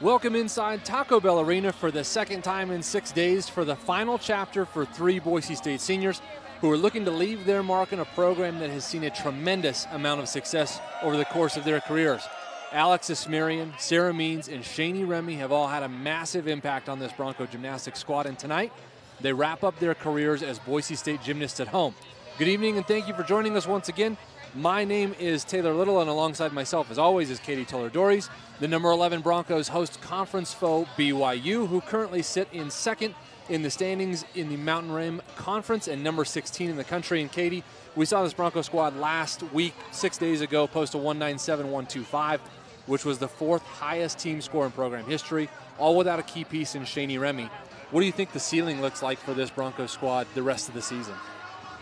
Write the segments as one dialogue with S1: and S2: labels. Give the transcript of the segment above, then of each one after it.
S1: Welcome inside Taco Bell Arena for the second time in six days for the final chapter for three Boise State seniors who are looking to leave their mark in a program that has seen a tremendous amount of success over the course of their careers. Alex Asmarian, Sarah Means, and Shani Remy have all had a massive impact on this Bronco gymnastics squad, and tonight they wrap up their careers as Boise State gymnasts at home. Good evening, and thank you for joining us once again. My name is Taylor Little, and alongside myself, as always, is Katie Toller Dories. The number 11 Broncos host conference foe BYU, who currently sit in second in the standings in the Mountain Rim Conference and number 16 in the country. And Katie, we saw this Bronco squad last week, six days ago, post a 197 125, which was the fourth highest team score in program history, all without a key piece in Shani Remy. What do you think the ceiling looks like for this Bronco squad the rest of the season?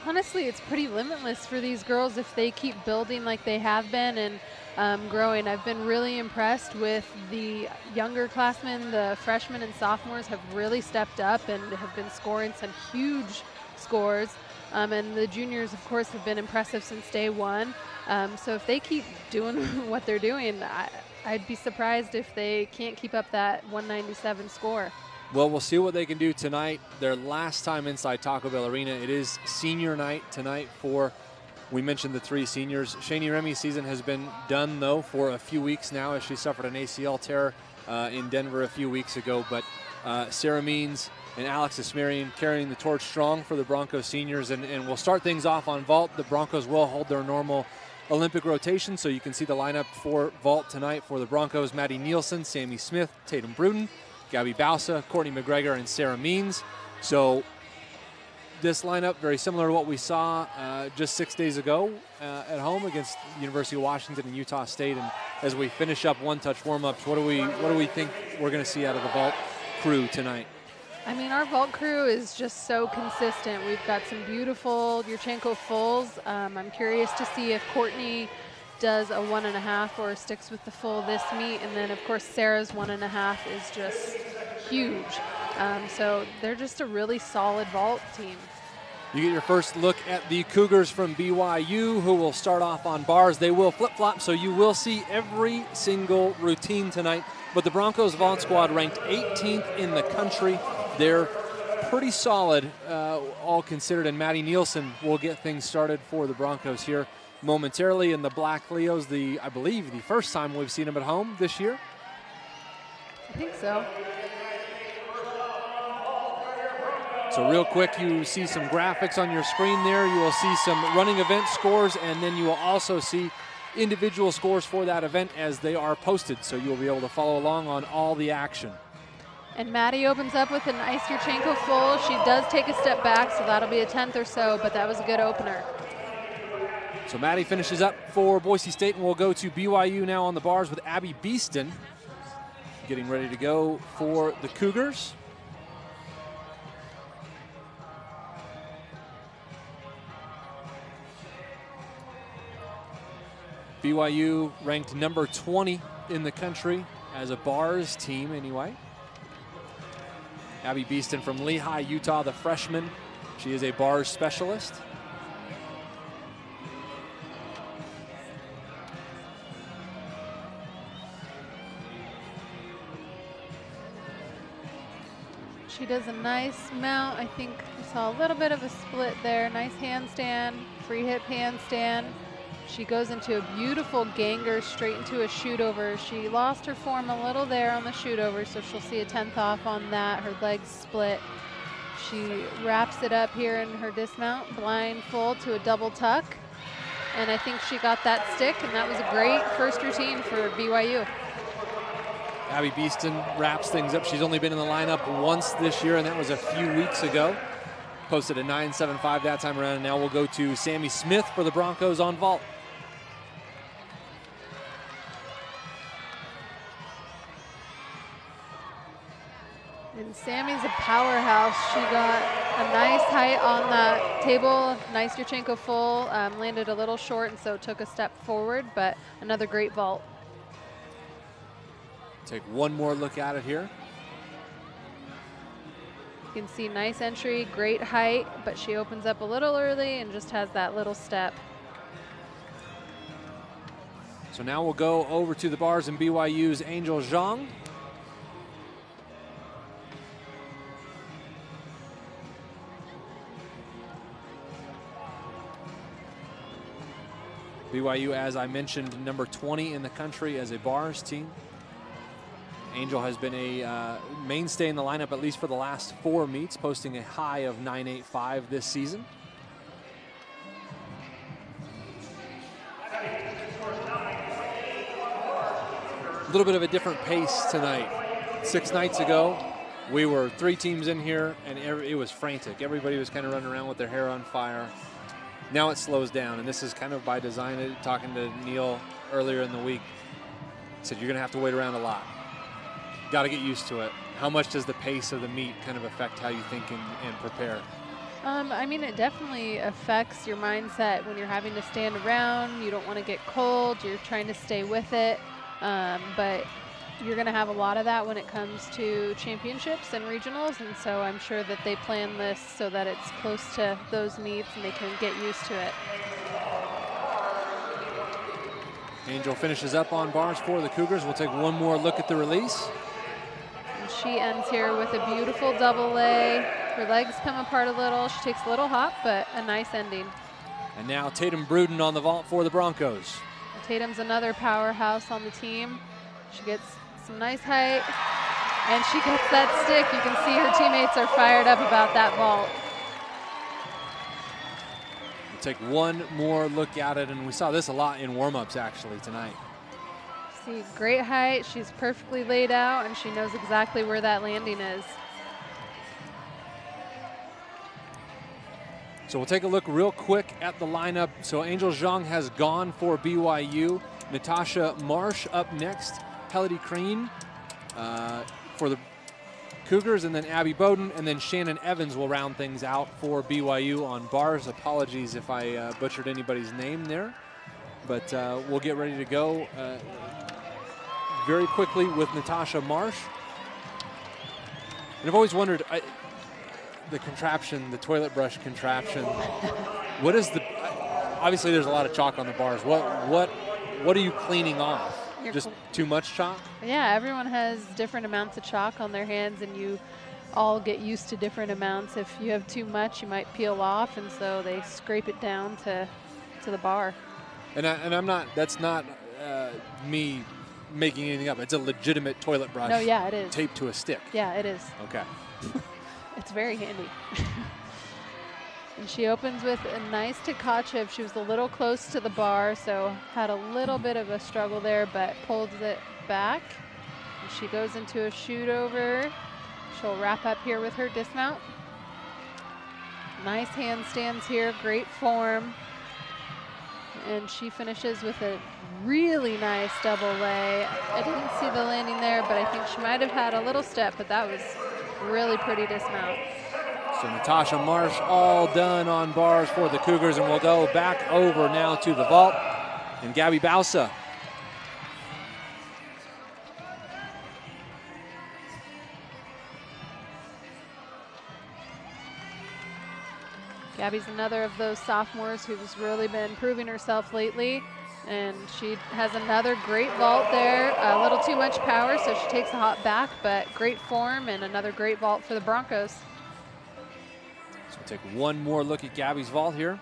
S2: Honestly, it's pretty limitless for these girls if they keep building like they have been and um, growing. I've been really impressed with the younger classmen. The freshmen and sophomores have really stepped up and have been scoring some huge scores. Um, and the juniors, of course, have been impressive since day one. Um, so if they keep doing what they're doing, I, I'd be surprised if they can't keep up that 197 score.
S1: Well, we'll see what they can do tonight. Their last time inside Taco Bell Arena. It is senior night tonight for, we mentioned the three seniors. Shani Remy's season has been done, though, for a few weeks now as she suffered an ACL tear uh, in Denver a few weeks ago. But uh, Sarah Means and Alex Asmarian carrying the torch strong for the Broncos seniors. And, and we'll start things off on vault. The Broncos will hold their normal Olympic rotation, so you can see the lineup for vault tonight for the Broncos. Maddie Nielsen, Sammy Smith, Tatum Bruden. Gabby Bausa, Courtney McGregor, and Sarah Means. So this lineup very similar to what we saw uh, just six days ago uh, at home against University of Washington and Utah State. And as we finish up one-touch warm-ups, what do we what do we think we're going to see out of the vault crew tonight?
S2: I mean, our vault crew is just so consistent. We've got some beautiful Yurchenko fulls. Um, I'm curious to see if Courtney does a one and a half or sticks with the full this meet. And then, of course, Sarah's one and a half is just huge. Um, so they're just a really solid vault team.
S1: You get your first look at the Cougars from BYU, who will start off on bars. They will flip flop, so you will see every single routine tonight. But the Broncos vault squad ranked 18th in the country. They're pretty solid, uh, all considered. And Maddie Nielsen will get things started for the Broncos here momentarily. in the Black Leos, the I believe the first time we've seen them at home this year.
S2: I think so.
S1: So real quick, you see some graphics on your screen there. You will see some running event scores, and then you will also see individual scores for that event as they are posted. So you'll be able to follow along on all the action.
S2: And Maddie opens up with a nice Yurchenko full. She does take a step back, so that'll be a tenth or so, but that was a good opener.
S1: So Maddie finishes up for Boise State, and we'll go to BYU now on the bars with Abby Beeston getting ready to go for the Cougars. BYU ranked number 20 in the country as a bars team anyway. Abby Beeston from Lehi, Utah, the freshman. She is a bars specialist.
S2: She does a nice mount. I think saw a little bit of a split there. Nice handstand, free hip handstand. She goes into a beautiful Gienger straight into a shoot over. She lost her form a little there on the shoot over, so she'll see a 10th off on that. Her legs split. She wraps it up here in her dismount, blind full to a double tuck. And I think she got that stick, and that was a great first routine for BYU.
S1: Abby Beeston wraps things up. She's only been in the lineup once this year, and that was a few weeks ago. Posted a 9.75 that time around, and now we'll go to Sammy Smith for the Broncos on vault.
S2: And Sammy's a powerhouse. She got a nice height on that table, nice Yurchenko full, um, landed a little short and so took a step forward, but another great vault.
S1: Take one more look at it here.
S2: You can see nice entry, great height, but she opens up a little early and just has that little step.
S1: So now we'll go over to the bars and BYU's Angel Zhang. BYU, as I mentioned, number 20 in the country as a bars team. Angel has been a uh, mainstay in the lineup at least for the last four meets, posting a high of 985 this season. A little bit of a different pace tonight. Six nights ago, we were three teams in here, and it was frantic. Everybody was kind of running around with their hair on fire. Now it slows down, and this is kind of by design. Talking to Neil earlier in the week, said you're going to have to wait around a lot. Got to get used to it. How much does the pace of the meet kind of affect how you think and, and prepare?
S2: Um, I mean, it definitely affects your mindset when you're having to stand around. You don't want to get cold. You're trying to stay with it. Um, but you're going to have a lot of that when it comes to championships and regionals, and so I'm sure that they plan this so that it's close to those meets and they can get used to it.
S1: Angel finishes up on bars for the Cougars. We'll take one more look at the release.
S2: She ends here with a beautiful double lay. Her legs come apart a little. She takes a little hop, but a nice ending.
S1: And now Tatum Bruden on the vault for the Broncos.
S2: Tatum's another powerhouse on the team. She gets some nice height, and she gets that stick. You can see her teammates are fired up about that vault.
S1: We'll take one more look at it, and we saw this a lot in warm-ups actually tonight.
S2: See, great height. She's perfectly laid out, and she knows exactly where that landing is.
S1: So we'll take a look real quick at the lineup. So Angel Zhang has gone for BYU. Natasha Marsh up next. Helody Crane uh, for the Cougars, and then Abby Bowden, and then Shannon Evans will round things out for BYU on bars. Apologies if I uh, butchered anybody's name there, but uh, we'll get ready to go uh, very quickly with Natasha Marsh. And I've always wondered, I, the contraption, the toilet brush contraption, what is the, obviously there's a lot of chalk on the bars. What, what, what are you cleaning off? You're Just too much chalk?
S2: Yeah, everyone has different amounts of chalk on their hands and you all get used to different amounts. If you have too much, you might peel off, and so they scrape it down to, to the bar.
S1: And, I, and I'm not, that's not uh, me making anything up. It's a legitimate toilet brush.
S2: No, yeah, it is.
S1: Taped to a stick.
S2: Yeah, it is.
S1: Okay.
S2: it's very handy. And she opens with a nice Tkachev. She was a little close to the bar, so had a little bit of a struggle there, but pulled it back. And she goes into a shoot over. She'll wrap up here with her dismount. Nice handstands here, great form. And she finishes with a really nice double lay. I didn't see the landing there, but I think she might have had a little step, but that was really pretty dismount.
S1: So Natasha Marsh all done on bars for the Cougars, and we'll go back over now to the vault. And Gabby Bausa
S2: Gabby's another of those sophomores who's really been proving herself lately. And she has another great vault there. A little too much power, so she takes a hop back, but great form and another great vault for the Broncos.
S1: Take one more look at Gabby's vault here.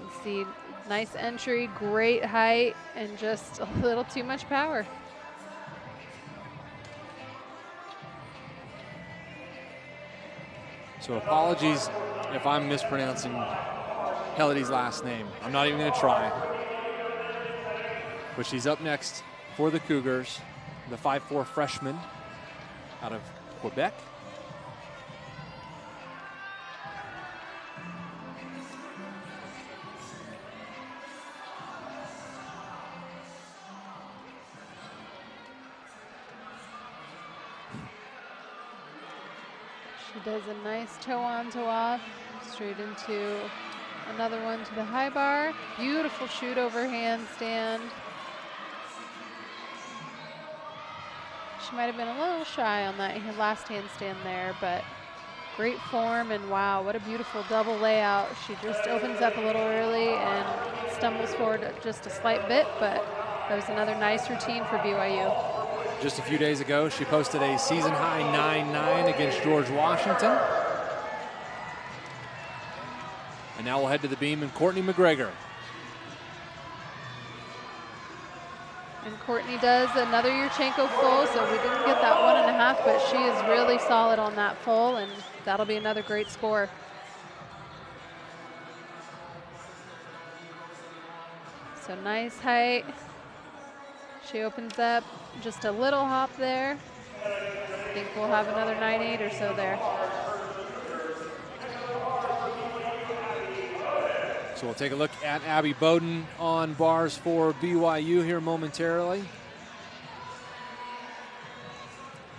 S2: You see nice entry, great height, and just a little too much power.
S1: So apologies if I'm mispronouncing Helody's last name. I'm not even going to try. But she's up next for the Cougars, the 5'4 freshman out of Quebec.
S2: Does a nice toe on, toe off, straight into another one to the high bar. Beautiful shoot over handstand. She might have been a little shy on that last handstand there, but great form and wow, what a beautiful double layout. She just opens up a little early and stumbles forward just a slight bit, but that was another nice routine for BYU
S1: just a few days ago. She posted a season high 9 9 against George Washington. And now we'll head to the beam and Courtney McGregor.
S2: And Courtney does another Yurchenko full, so we didn't get that one and a half, but she is really solid on that full, and that'll be another great score. So nice height, she opens up just a little hop there. I think we'll have another 9-8 or so there.
S1: So we'll take a look at Abby Bowden on bars for BYU here momentarily.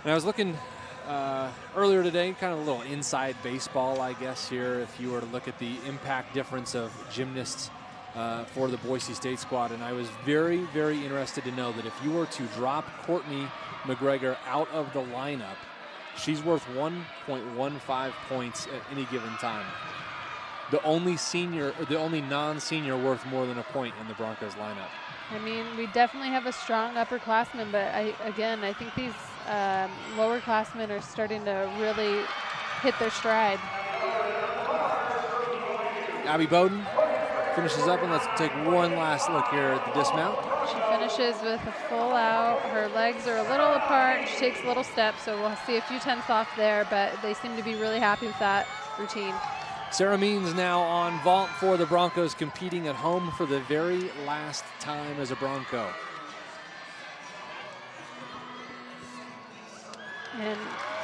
S1: And I was looking uh, earlier today, kind of a little inside baseball, I guess, here, if you were to look at the impact difference of gymnasts uh, for the Boise State squad. And I was very, very interested to know that if you were to drop Courtney McGregor out of the lineup, she's worth 1.15 points at any given time the only senior, the only non-senior worth more than a point in the Broncos lineup.
S2: I mean, we definitely have a strong upperclassman, but I, again, I think these um, lowerclassmen are starting to really hit their stride.
S1: Abby Bowden finishes up, and let's take one last look here at the dismount.
S2: She finishes with a full out. Her legs are a little apart. She takes a little step, so we'll see a few tenths off there, but they seem to be really happy with that routine.
S1: Sarah Means now on vault for the Broncos, competing at home for the very last time as a Bronco.
S2: And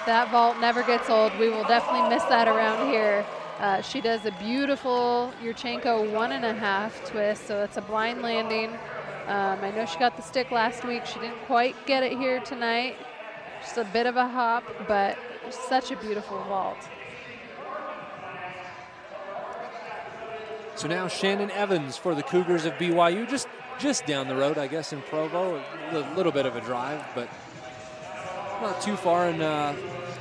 S2: that vault never gets old. We will definitely miss that around here. Uh, she does a beautiful Yurchenko one and a half twist, so it's a blind landing. Um, I know she got the stick last week. She didn't quite get it here tonight. Just a bit of a hop, but such a beautiful vault.
S1: So now Shannon Evans for the Cougars of BYU, just just down the road, I guess, in Provo. A little bit of a drive, but not too far. And uh,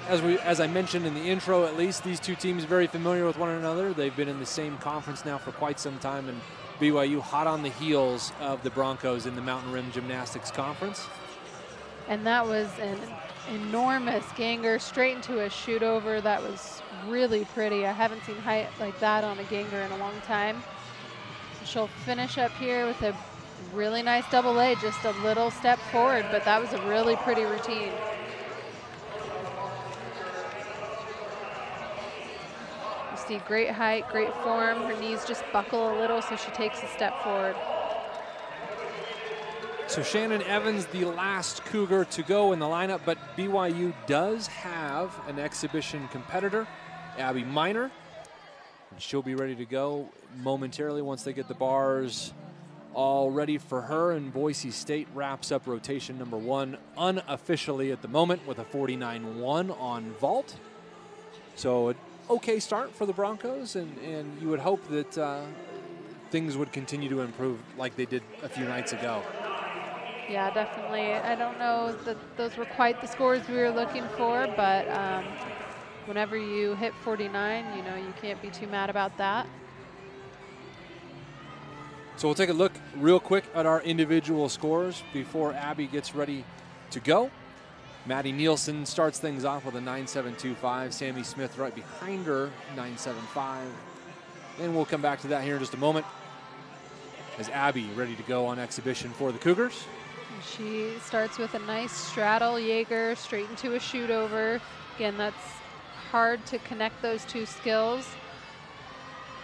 S1: as we, as I mentioned in the intro, at least these two teams very familiar with one another. They've been in the same conference now for quite some time, and BYU hot on the heels of the Broncos in the Mountain Rim Gymnastics Conference.
S2: And that was an enormous Gienger straight into a shoot over. That was really pretty. I haven't seen height like that on a Gienger in a long time. She'll finish up here with a really nice double A, just a little step forward, but that was a really pretty routine. See great height, great form. Her knees just buckle a little, so she takes a step forward.
S1: So Shannon Evans, the last Cougar to go in the lineup, but BYU does have an exhibition competitor Abby Miner. And she'll be ready to go momentarily once they get the bars all ready for her. And Boise State wraps up rotation number one unofficially at the moment with a 49-1 on vault. So okay start for the Broncos, and, and you would hope that uh, things would continue to improve like they did a few nights ago.
S2: Yeah, definitely. I don't know that those were quite the scores we were looking for, but um, whenever you hit 49, you know, you can't be too mad about that.
S1: So we'll take a look real quick at our individual scores before Abby gets ready to go. Maddie Nielsen starts things off with a 9.725. Sammy Smith right behind her, 9.75. And we'll come back to that here in just a moment. As Abby ready to go on exhibition for the Cougars.
S2: She starts with a nice straddle Jaeger straight into a shoot over. Again, that's hard to connect those two skills.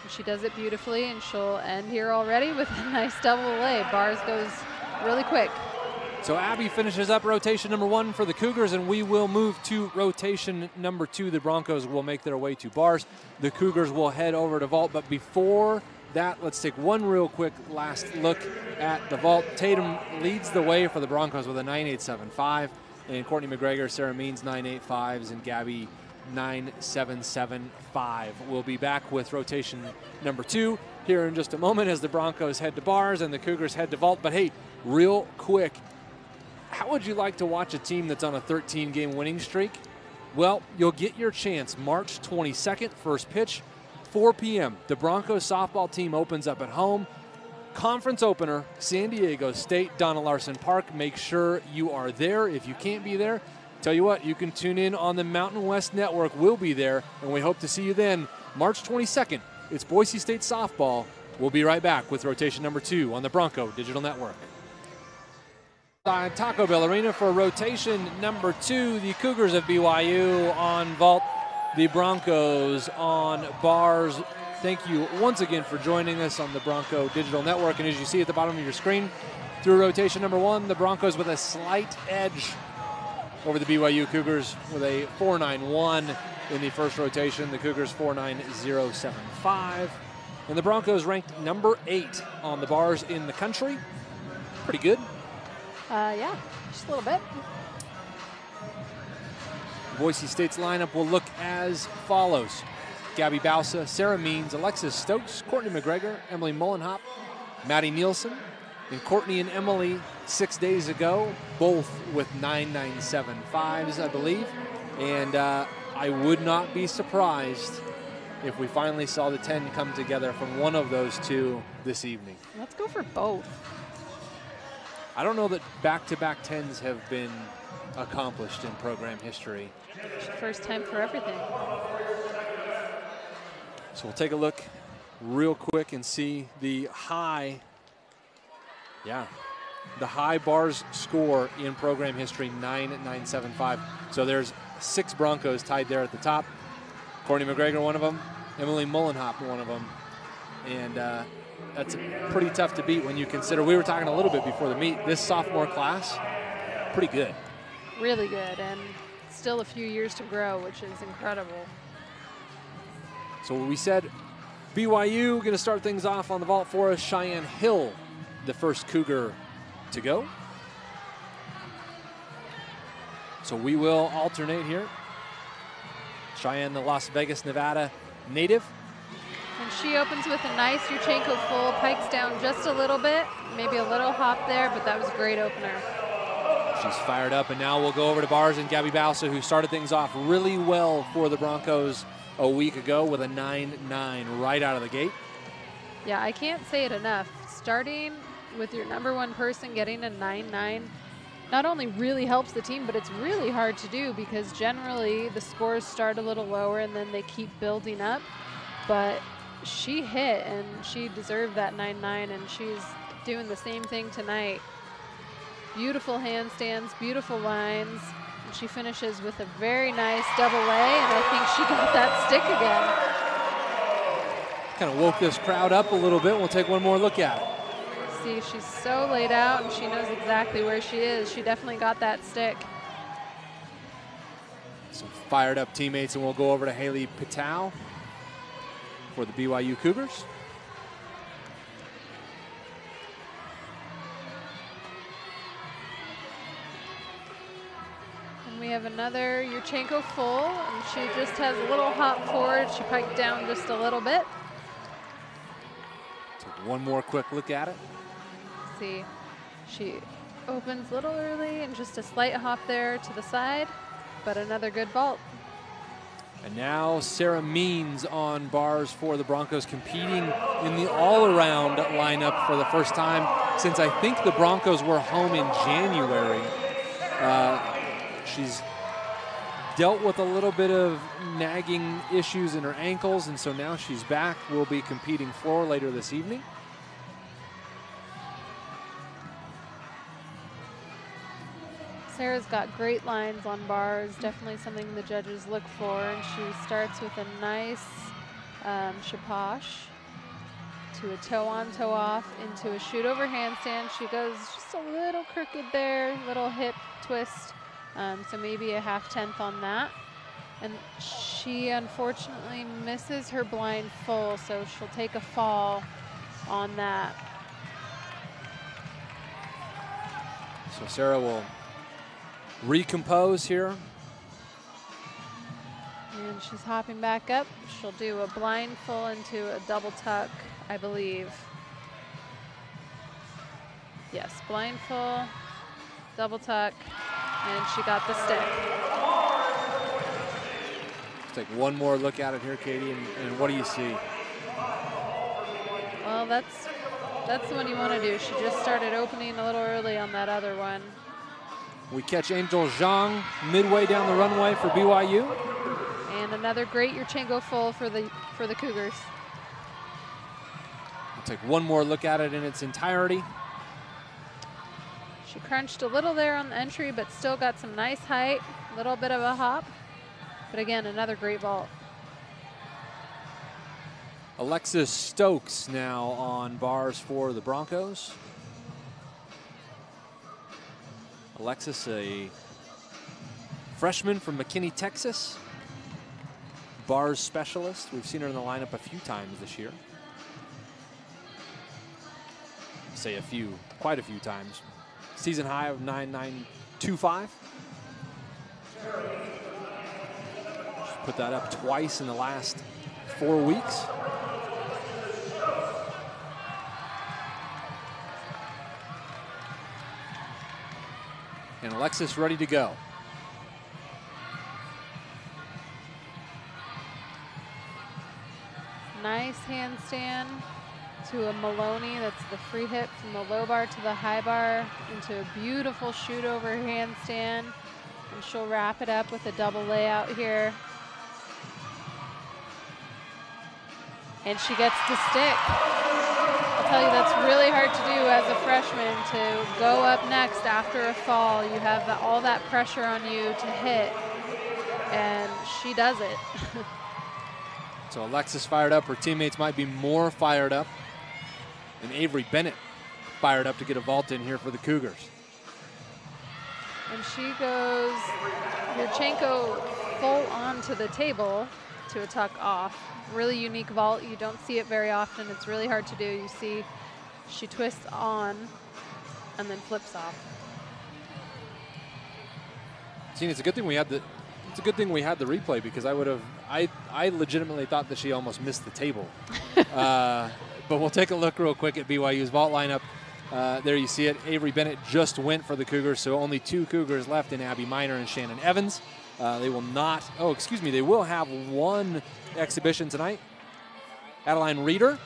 S2: She does it beautifully, and she'll end here already with a nice double A. Bars goes really quick.
S1: So Abby finishes up rotation number one for the Cougars, and we will move to rotation number two. The Broncos will make their way to bars. The Cougars will head over to vault, but before that, let's take one real quick last look at the vault. Tatum leads the way for the Broncos with a 9.875, and Courtney McGregor, Sarah Means 9.85s, and Gabby 9775. We'll be back with rotation number two here in just a moment as the Broncos head to bars and the Cougars head to vault. But hey, real quick, how would you like to watch a team that's on a 13 game winning streak? Well, you'll get your chance March 22nd, first pitch, 4 p.m. The Broncos softball team opens up at home. Conference opener, San Diego State, Dona Larsen Park. Make sure you are there. If you can't be there, Tell you what, you can tune in on the Mountain West Network. We'll be there, and we hope to see you then, March 22nd. It's Boise State softball. We'll be right back with rotation number two on the Bronco Digital Network. Taco Bell Arena for rotation number two. The Cougars of BYU on vault, the Broncos on bars. Thank you once again for joining us on the Bronco Digital Network. And as you see at the bottom of your screen, through rotation number one, the Broncos with a slight edge over the BYU Cougars with a 4.91 in the first rotation. The Cougars 4.9075. And the Broncos ranked number eight on the bars in the country. Pretty good.
S2: Uh, yeah, just a little bit.
S1: Boise State's lineup will look as follows. Gabby Bausa, Sarah Means, Alexis Stokes, Courtney McGregor, Emily Muhlenhaupt, Maddie Nielsen, and Courtney and Emily six days ago, both with 9975s, I believe. And uh, I would not be surprised if we finally saw the 10 come together from one of those two this evening.
S2: Let's go for both.
S1: I don't know that back-to-back 10s have been accomplished in program history.
S2: First time for everything.
S1: So we'll take a look real quick and see the high, yeah, the high bars score in program history, 9975. So there's six Broncos tied there at the top. Courtney McGregor, one of them. Emily Muhlenhaupt, one of them. And uh, that's pretty tough to beat when you consider, we were talking a little bit before the meet, this sophomore class, pretty good.
S2: Really good, and still a few years to grow, which is incredible.
S1: So we said BYU going to start things off on the vault for us. Cheyenne Hill, the first Cougar to go. So we will alternate here. Cheyenne, the Las Vegas, Nevada native.
S2: And she opens with a nice Yurchenko full, pikes down just a little bit, maybe a little hop there, but that was a great opener.
S1: She's fired up, and now we'll go over to Bars and Gabby Bausa, who started things off really well for the Broncos a week ago with a 9-9 right out of the gate.
S2: Yeah, I can't say it enough. Starting with your number one person getting a 9-9 not only really helps the team, but it's really hard to do because generally the scores start a little lower and then they keep building up. But she hit and she deserved that 9-9 and she's doing the same thing tonight. Beautiful handstands, beautiful lines. And she finishes with a very nice double A and I think she got that stick again.
S1: Kind of woke this crowd up a little bit. We'll take one more look at it
S2: see she's so laid out and she knows exactly where she is. She definitely got that stick.
S1: Some fired up teammates, and we'll go over to Haley Patel for the BYU Cougars.
S2: And we have another Yurchenko full, and she just has a little hop forward. She piked down just a little bit.
S1: Take one more quick look at it
S2: see. She opens a little early and just a slight hop there to the side, but another good vault.
S1: And now Sarah Means on bars for the Broncos competing in the all-around lineup for the first time since I think the Broncos were home in January. Uh, she's dealt with a little bit of nagging issues in her ankles, and so now she's back. We'll be competing floor later this evening.
S2: Sarah's got great lines on bars, definitely something the judges look for. And she starts with a nice um, to a toe on, toe off, into a shoot over handstand. She goes just a little crooked there, little hip twist. Um, so maybe a half tenth on that. And she unfortunately misses her blind full, so she'll take a fall on that.
S1: So Sarah will recompose here.
S2: And she's hopping back up. She'll do a blind full into a double tuck, I believe. Yes, blind full, double tuck, and she got the stick.
S1: Let's take one more look at it here, Katie, and, and what do you see?
S2: Well, that's that's the one you want to do. She just started opening a little early on that other one.
S1: We catch Angel Zhang midway down the runway for BYU.
S2: And another great Yurchenko full for the for the Cougars.
S1: We'll take one more look at it in its entirety.
S2: She crunched a little there on the entry, but still got some nice height, a little bit of a hop. But again, another great vault.
S1: Alexis Stokes now on bars for the Broncos. Alexis, a freshman from McKinney, Texas. Bars specialist. We've seen her in the lineup a few times this year. Say a few, quite a few times. Season high of 9925. She's put that up twice in the last four weeks. And Alexis ready to go.
S2: Nice handstand to a Maloney. That's the free hip from the low bar to the high bar into a beautiful shoot over handstand. And she'll wrap it up with a double layout here. And she gets the stick. Tell you, that's really hard to do as a freshman to go up next after a fall. You have the, all that pressure on you to hit, and she does it.
S1: so Alexis fired up. Her teammates might be more fired up. And Avery Bennett fired up to get a vault in here for the Cougars.
S2: And she goes Yurchenko full on to the table to a tuck off. Really unique vault. You don't see it very often. It's really hard to do. You see she twists on and then flips off.
S1: See, it's a good thing we had the it's a good thing we had the replay because I would have I I legitimately thought that she almost missed the table. uh, but we'll take a look real quick at BYU's vault lineup. Uh, there you see it. Avery Bennett just went for the Cougars, so only two Cougars left in Abby Miner and Shannon Evans. Uh, they will not, oh, excuse me, they will have one exhibition tonight. Adeline Reeder.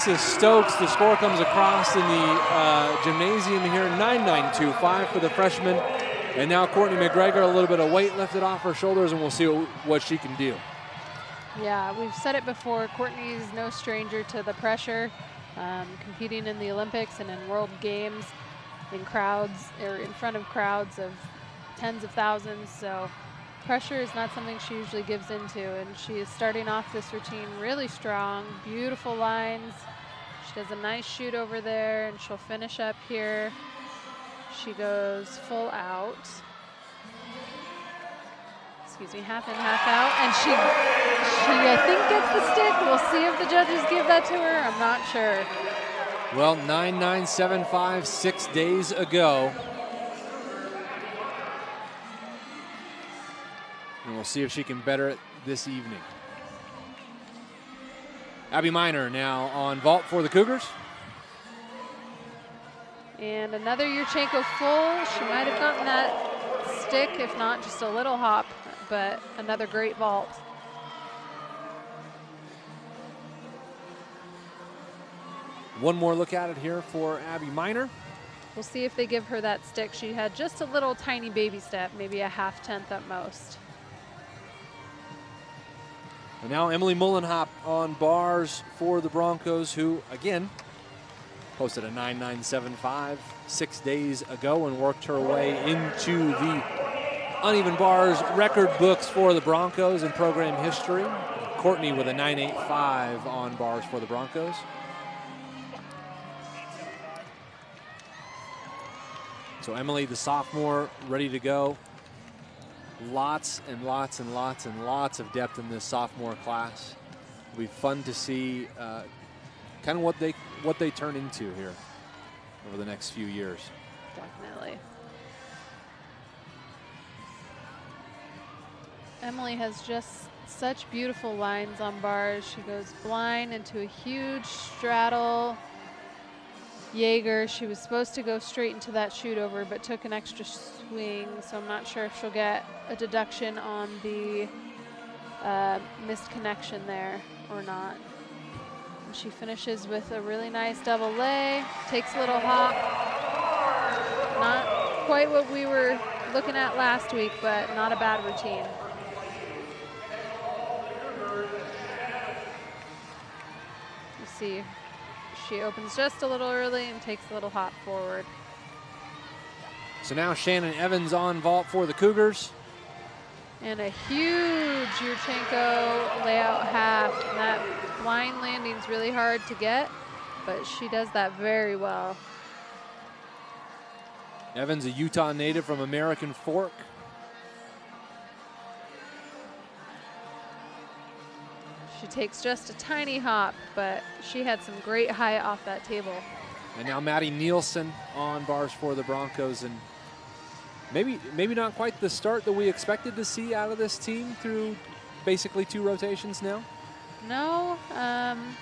S1: Stokes, the score comes across in the uh, gymnasium here, 9925 for the freshman. And now Courtney McGregor, a little bit of weight lifted off her shoulders, and we'll see what she can do.
S2: Yeah, we've said it before. Courtney's no stranger to the pressure, um, competing in the Olympics and in World Games in crowds or in front of crowds of tens of thousands. So pressure is not something she usually gives into, and she is starting off this routine really strong, beautiful lines. She does a nice shoot over there, and she'll finish up here. She goes full out. Excuse me, half in, half out. And she, she I think, gets the stick. We'll see if the judges give that to her. I'm not sure.
S1: Well, 9975 six days ago. And we'll see if she can better it this evening. Abby Miner now on vault for the Cougars.
S2: And another Yurchenko full. She might have gotten that stick, if not just a little hop, but another great vault.
S1: One more look at it here for Abby Miner.
S2: We'll see if they give her that stick. She had just a little tiny baby step, maybe a half tenth at most.
S1: And now Emily Muhlenhaupt on bars for the Broncos, who, again, posted a 9975 six days ago and worked her way into the uneven bars record books for the Broncos in program history. Courtney with a 985 on bars for the Broncos. So Emily, the sophomore, ready to go. Lots and lots and lots and lots of depth in this sophomore class. It'll be fun to see uh, kind of what they what they turn into here over the next few years.
S2: Definitely. Emily has just such beautiful lines on bars. She goes blind into a huge straddle. Jaeger, she was supposed to go straight into that shoot over, but took an extra swing, so I'm not sure if she'll get a deduction on the uh, missed connection there or not. She finishes with a really nice double lay, takes a little hop. Not quite what we were looking at last week, but not a bad routine. See, she opens just a little early and takes a little hop forward.
S1: So now Shannon Evans on vault for the Cougars.
S2: And a huge Yurchenko layout half. And that blind landing is really hard to get, but she does that very well.
S1: Evans, a Utah native from American Fork.
S2: She takes just a tiny hop, but she had some great height off that table.
S1: And now Maddie Nielsen on bars for the Broncos. And maybe maybe not quite the start that we expected to see out of this team through basically two rotations now.
S2: No, um,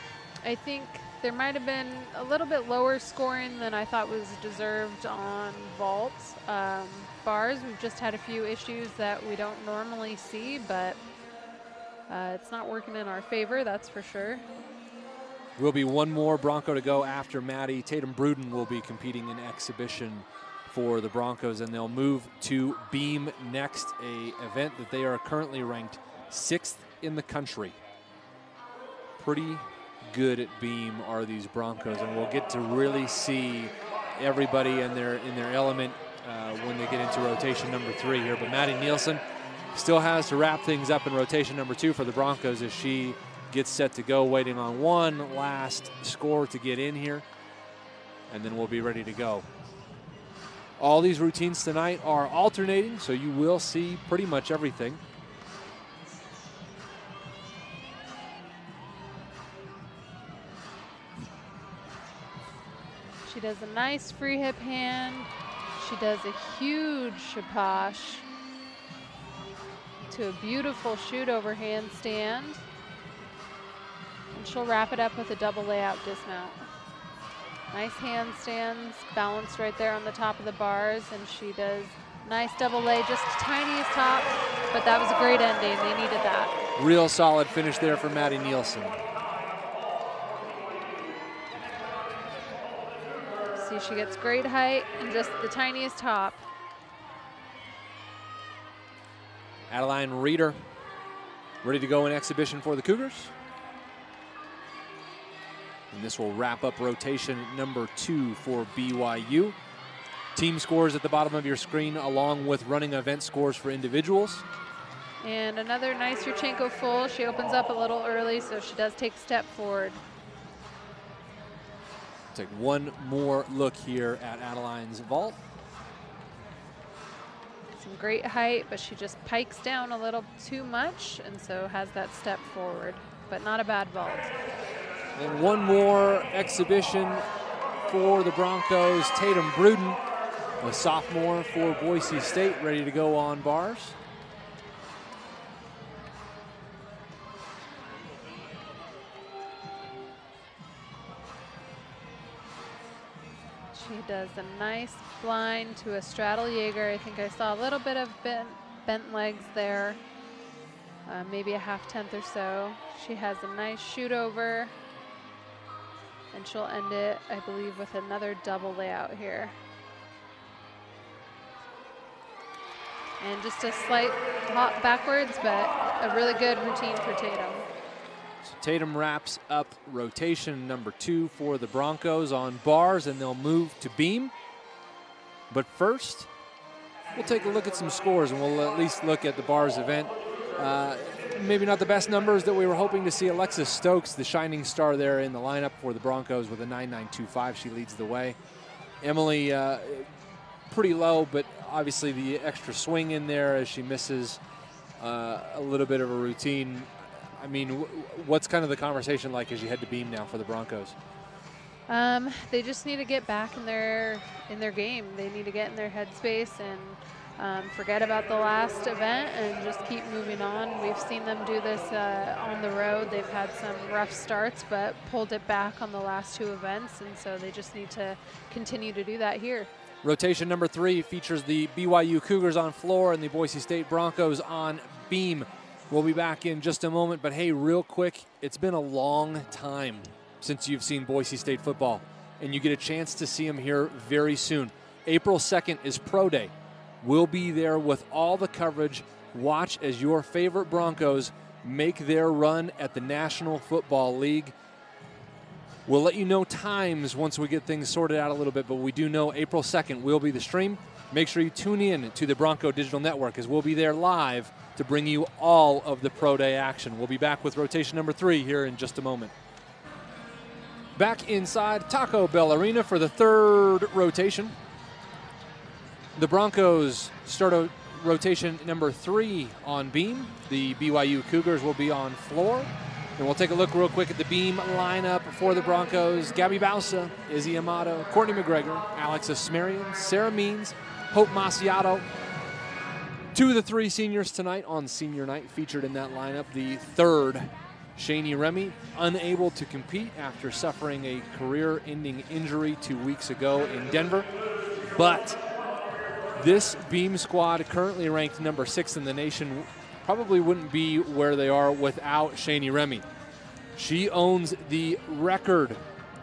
S2: I think there might have been a little bit lower scoring than I thought was deserved on vaults. Um, bars, we've just had a few issues that we don't normally see, but uh, it's not working in our favor, that's for sure.
S1: Will be one more Bronco to go after Maddie. Tatum Bruden will be competing in exhibition for the Broncos, and they'll move to Beam next, a event that they are currently ranked sixth in the country. Pretty good at Beam are these Broncos, and we'll get to really see everybody in their in their element uh, when they get into rotation number three here. But Maddie Nielsen still has to wrap things up in rotation number two for the Broncos as she gets set to go, waiting on one last score to get in here, and then we'll be ready to go. All these routines tonight are alternating, so you will see pretty much everything.
S2: She does a nice free hip hand. She does a huge shabash to a beautiful shoot over handstand. And she'll wrap it up with a double layout dismount. Nice handstands, balanced right there on the top of the bars, and she does nice double lay, just tiniest top, but that was a great ending. They needed that.
S1: Real solid finish there for Maddie Nielsen.
S2: See, she gets great height and just the tiniest hop.
S1: Adeline Reeder ready to go in exhibition for the Cougars. And this will wrap up rotation number two for BYU. Team scores at the bottom of your screen along with running event scores for individuals.
S2: And another nice Yurchenko full. She opens up a little early, so she does take a step forward.
S1: Take one more look here at Adeline's vault.
S2: Great height, but she just pikes down a little too much, and so has that step forward, but not a bad vault.
S1: And one more exhibition for the Broncos. Tatum Bruden, a sophomore for Boise State, ready to go on bars.
S2: Does a nice blind to a straddle Jaeger. I think I saw a little bit of bent, bent legs there, uh, maybe a half tenth or so. She has a nice shoot over, and she'll end it, I believe, with another double layout here. And just a slight hop backwards, but a really good routine for Tatum.
S1: So Tatum wraps up rotation number two for the Broncos on bars, and they'll move to beam. But first, we'll take a look at some scores, and we'll at least look at the bars event. Uh, maybe not the best numbers that we were hoping to see. Alexis Stokes, the shining star there in the lineup for the Broncos with a 9.925. She leads the way. Emily, uh, pretty low, but obviously the extra swing in there as she misses uh, a little bit of a routine. I mean, what's kind of the conversation like as you head to Beam now for the Broncos?
S2: Um, they just need to get back in their in their game. They need to get in their headspace and um, forget about the last event and just keep moving on. We've seen them do this uh, on the road. They've had some rough starts, but pulled it back on the last two events, and so they just need to continue to do that here.
S1: Rotation number three features the BYU Cougars on floor and the Boise State Broncos on beam. We'll be back in just a moment, but hey, real quick, it's been a long time since you've seen Boise State football, and you get a chance to see them here very soon. April 2nd is Pro Day. We'll be there with all the coverage. Watch as your favorite Broncos make their run at the National Football League. We'll let you know times once we get things sorted out a little bit, but we do know April 2nd will be the stream. Make sure you tune in to the Bronco Digital Network as we'll be there live to bring you all of the Pro Day action. We'll be back with rotation number three here in just a moment. Back inside Taco Bell Arena for the third rotation. The Broncos start a rotation number three on beam. The BYU Cougars will be on floor. And we'll take a look real quick at the beam lineup for the Broncos. Gabby Bausa, Izzy Amato, Courtney McGregor, Alex Asmarian, Sarah Means, Hope Masiato. Two of the three seniors tonight on senior night featured in that lineup. The third, Shani Remme, unable to compete after suffering a career-ending injury two weeks ago in Denver. But this beam squad, currently ranked number six in the nation, probably wouldn't be where they are without Shani Remme. She owns the record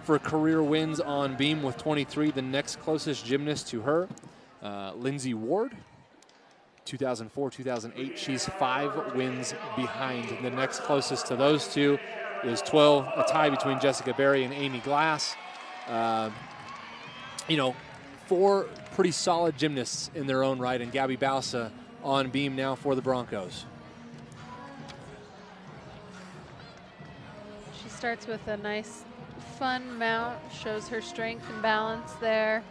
S1: for career wins on beam with 23. The next closest gymnast to her, uh, Lindsay Ward, 2004, 2008. She's five wins behind. The next closest to those two is 12, a tie between Jessica Berry and Amy Glass. Uh, you know, four pretty solid gymnasts in their own right, and Gabby Bausa on beam now for the Broncos.
S2: She starts with a nice fun mount, shows her strength and balance there.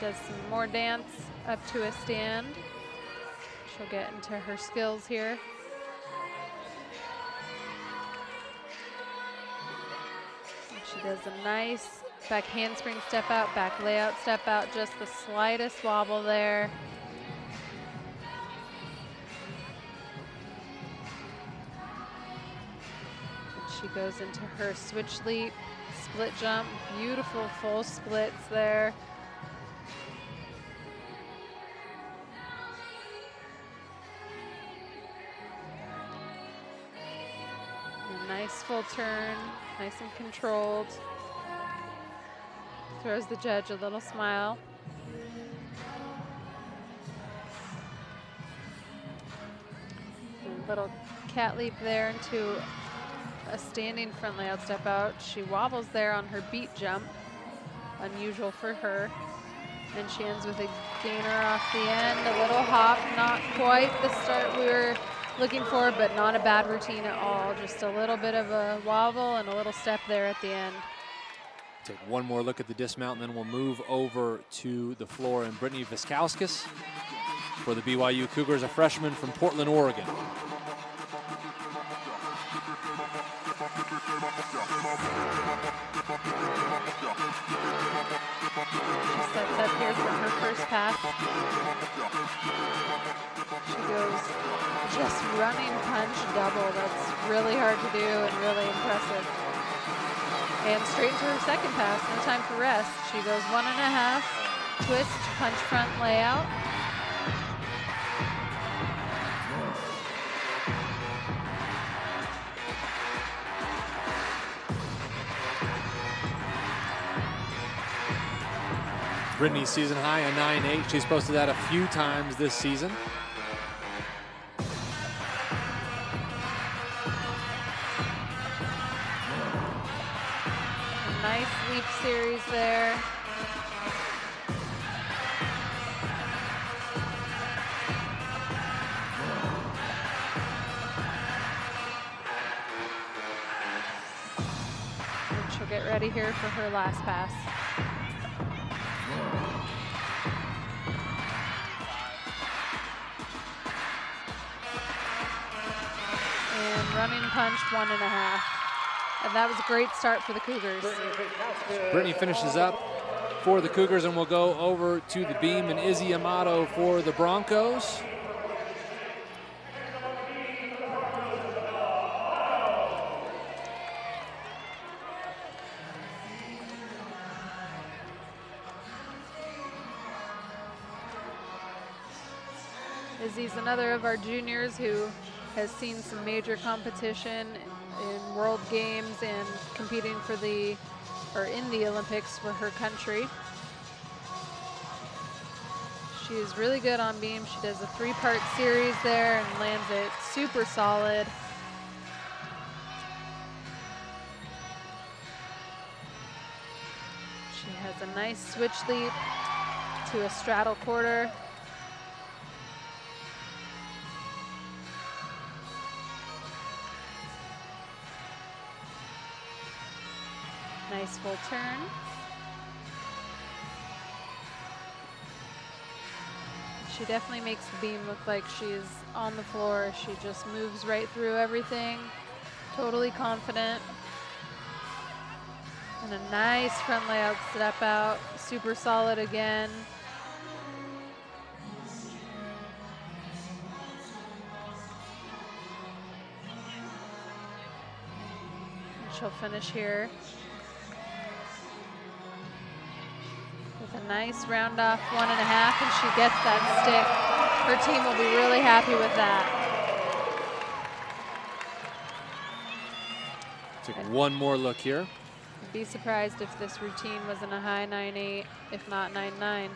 S2: Does some more dance up to a stand. She'll get into her skills here. She does a nice back handspring step out, back layout step out, just the slightest wobble there. And she goes into her switch leap, split jump, beautiful full splits there. Full turn, nice and controlled. Throws the judge a little smile. A little cat leap there into a standing front layout step out. She wobbles there on her beat jump, unusual for her. And she ends with a gainer off the end, a little hop, not quite the start we were looking for, but not a bad routine at all. Just a little bit of a wobble and a little step there at the end.
S1: Take one more look at the dismount, and then we'll move over to the floor. And Brittany Viskauskas for the BYU Cougars, a freshman from Portland, Oregon.
S2: Goes just running punch double. That's really hard to do and really impressive. And straight into her second pass, no time for rest. She goes one and a half, twist, punch front layout.
S1: Brittany's season high, a 9-8. She's posted that a few times this season.
S2: There. And she'll get ready here for her last pass. And running punched one and a half. And that was a great start for the Cougars.
S1: Brittany finishes up for the Cougars, and we'll go over to the beam and Izzy Amato for the Broncos.
S2: Izzy's another of our juniors who has seen some major competition in world games and competing for the, or in the Olympics for her country. She is really good on beam. She does a three-part series there and lands it super solid. She has a nice switch leap to a straddle quarter. Full turn. She definitely makes the beam look like she's on the floor. She just moves right through everything. Totally confident. And a nice front layout step out. Super solid again. She'll finish here. Nice round off one and a half, and she gets that stick. Her team will be really happy with that.
S1: Take one more look here.
S2: Be surprised if this routine wasn't a high 9-8, if not 9-9. You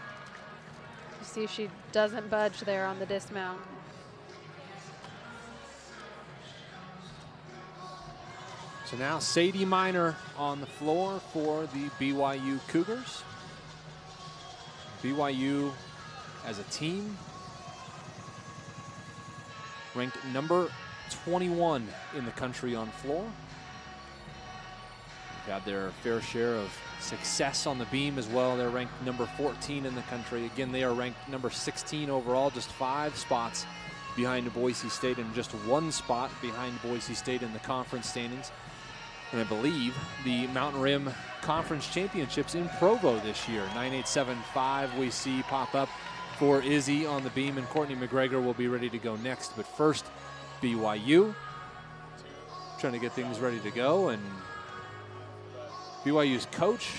S2: see she doesn't budge there on the dismount.
S1: So now Sadie Miner on the floor for the BYU Cougars. BYU as a team ranked number 21 in the country on floor. Had their fair share of success on the beam as well. They're ranked number 14 in the country. Again, they are ranked number 16 overall, just five spots behind Boise State and just one spot behind Boise State in the conference standings. And I believe the Mountain Rim Conference Championships in Provo this year. 9875 we see pop up for Izzy on the beam, and Courtney McGregor will be ready to go next. But first, BYU trying to get things ready to go, and BYU's coach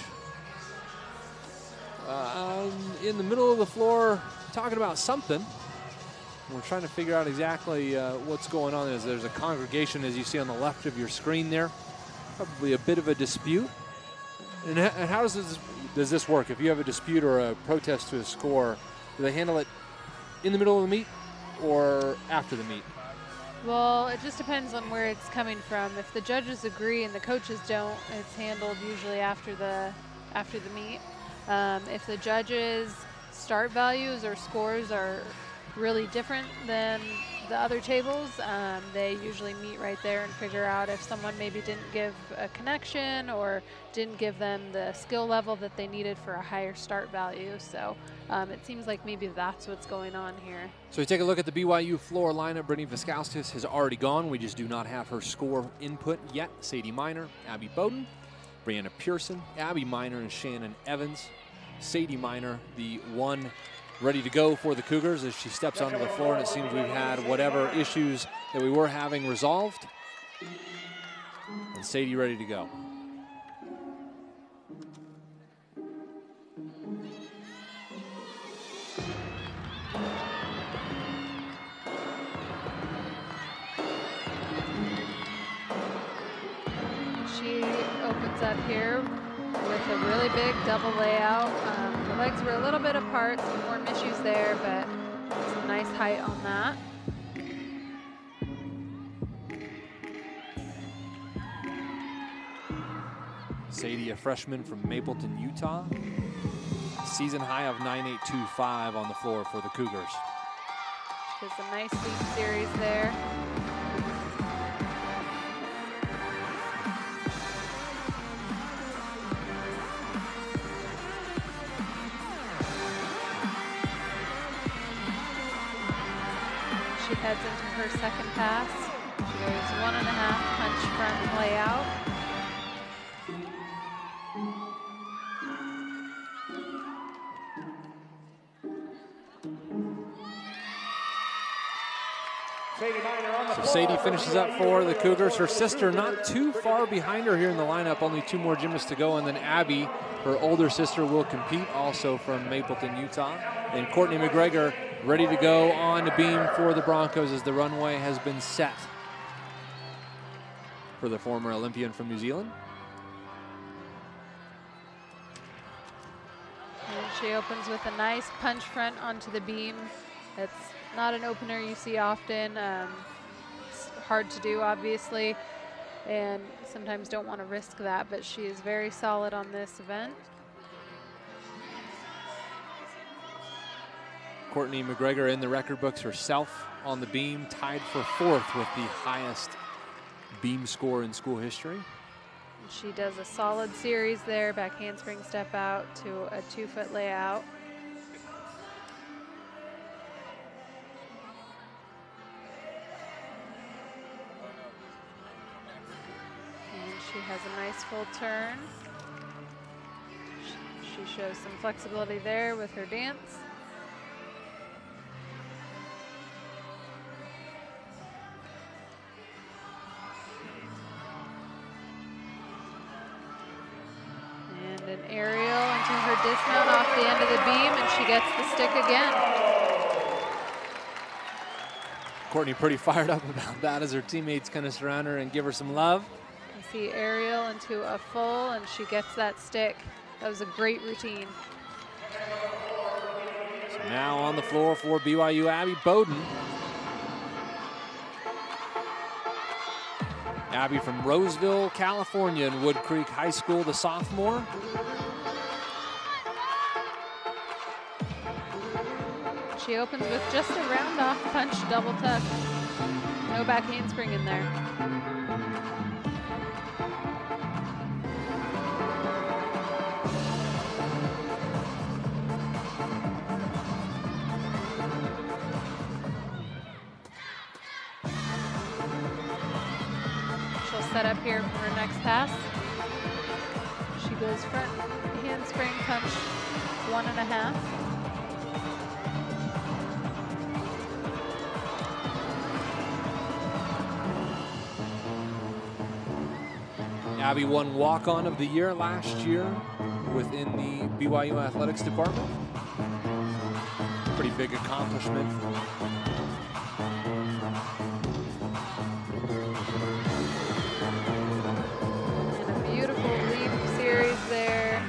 S1: uh, in the middle of the floor talking about something. We're trying to figure out exactly uh, what's going on. Is there's a congregation, as you see on the left of your screen there, probably a bit of a dispute. And, and how does this, does this work? If you have a dispute or a protest to a score, do they handle it in the middle of the meet or after the meet?
S2: Well, it just depends on where it's coming from. If the judges agree and the coaches don't, it's handled usually after the after the meet. Um, if the judges' start values or scores are really different than the other tables, um, they usually meet right there and figure out if someone maybe didn't give a connection or didn't give them the skill level that they needed for a higher start value. So um, it seems like maybe that's what's going on here.
S1: So we take a look at the BYU floor lineup. Brittany Viskauskas has already gone. We just do not have her score input yet. Sadie Miner, Abby Bowden, Brianna Pearson, Abby Miner, and Shannon Evans. Sadie Miner, the one ready to go for the Cougars as she steps onto the floor, and it seems we've had whatever issues that we were having resolved. And Sadie ready to go.
S2: She opens up here with a really big double layout. Um, legs were a little bit apart, some form issues there, but some nice height on that.
S1: Sadie, a freshman from Mapleton, Utah. Season high of 9825 on the floor for the Cougars.
S2: Just a nice leap series there. Heads into her second pass. She goes one and a half punch front layout.
S1: So Sadie finishes up for the Cougars. Her sister not too far behind her here in the lineup. Only two more gymnasts to go. And then Abby, her older sister, will compete also from Mapleton, Utah. And Courtney McGregor ready to go on the beam for the Broncos as the runway has been set for the former Olympian from New Zealand.
S2: And She opens with a nice punch front onto the beam. It's not an opener you see often. Um, it's hard to do, obviously, and sometimes don't want to risk that, but she is very solid on this event.
S1: Courtney McGregor in the record books herself on the beam, tied for fourth with the highest beam score in school history.
S2: She does a solid series there, back handspring step out to a two foot layout. And she has a nice full turn. She shows some flexibility there with her dance. Gets the stick again.
S1: Courtney pretty fired up about that as her teammates kind of surround her and give her some love.
S2: You see Ariel into a full, and she gets that stick. That was a great routine.
S1: So now on the floor for BYU, Abby Bowden. Abby from Roseville, California, in Woodcreek High School, the sophomore.
S2: She opens with just a round off punch double tuck. No back handspring in there. She'll set up here for her next pass. She goes front handspring punch one and a half.
S1: Abby won walk-on of the year last year within the BYU athletics department. Pretty big accomplishment.
S2: And a beautiful leap series there.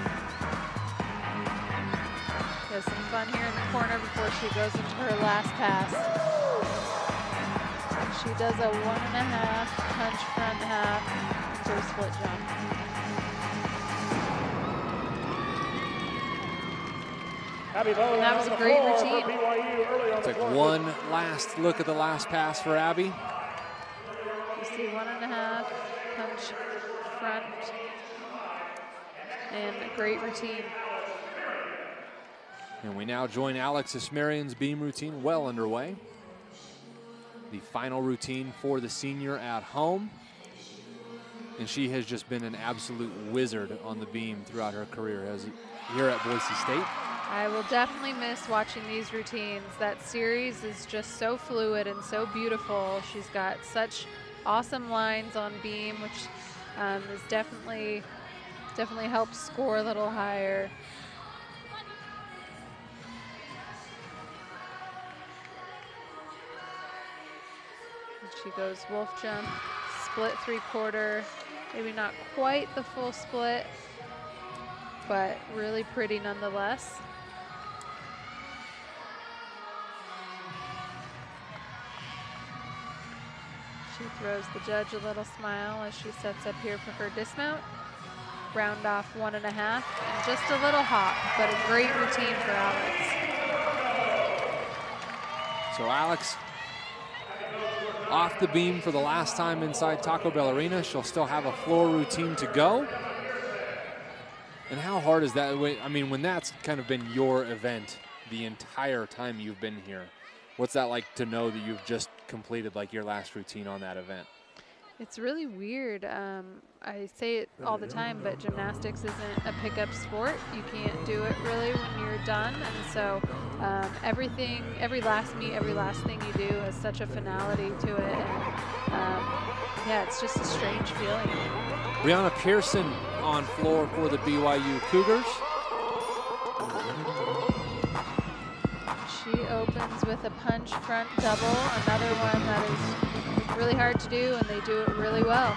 S2: Has some fun here in the corner before she goes into her last pass. She does a one and a half punch front half into a split jump.
S3: Abby Bowden
S2: That was a great routine.
S3: BYU on
S1: Took one last look at the last pass for Abby.
S2: You see one and a half punch front and a great routine.
S1: And we now join Alex Ismarian's beam routine well underway. The final routine for the senior at home. And she has just been an absolute wizard on the beam throughout her career as here at Boise State.
S2: I will definitely miss watching these routines. That series is just so fluid and so beautiful. She's got such awesome lines on beam, which um, is definitely definitely helps score a little higher. She goes wolf jump, split three quarter, maybe not quite the full split, but really pretty nonetheless. She throws the judge a little smile as she sets up here for her dismount. Round off one and a half and just a little hop, but a great routine for Alex.
S1: So Alex off the beam for the last time inside Taco Bell Arena. She'll still have a floor routine to go. And how hard is that? I mean, when that's kind of been your event the entire time you've been here, what's that like to know that you've just completed like your last routine on that event?
S2: It's really weird. Um, I say it all the time, but gymnastics isn't a pickup sport. You can't do it really when you're done. And so um, everything, every last meet, every last thing you do has such a finality to it. And um, yeah, it's just a strange feeling.
S1: Brianna Pearson on floor for the BYU Cougars.
S2: She opens with a punch front double, another one that is really hard to do, and they do it really well.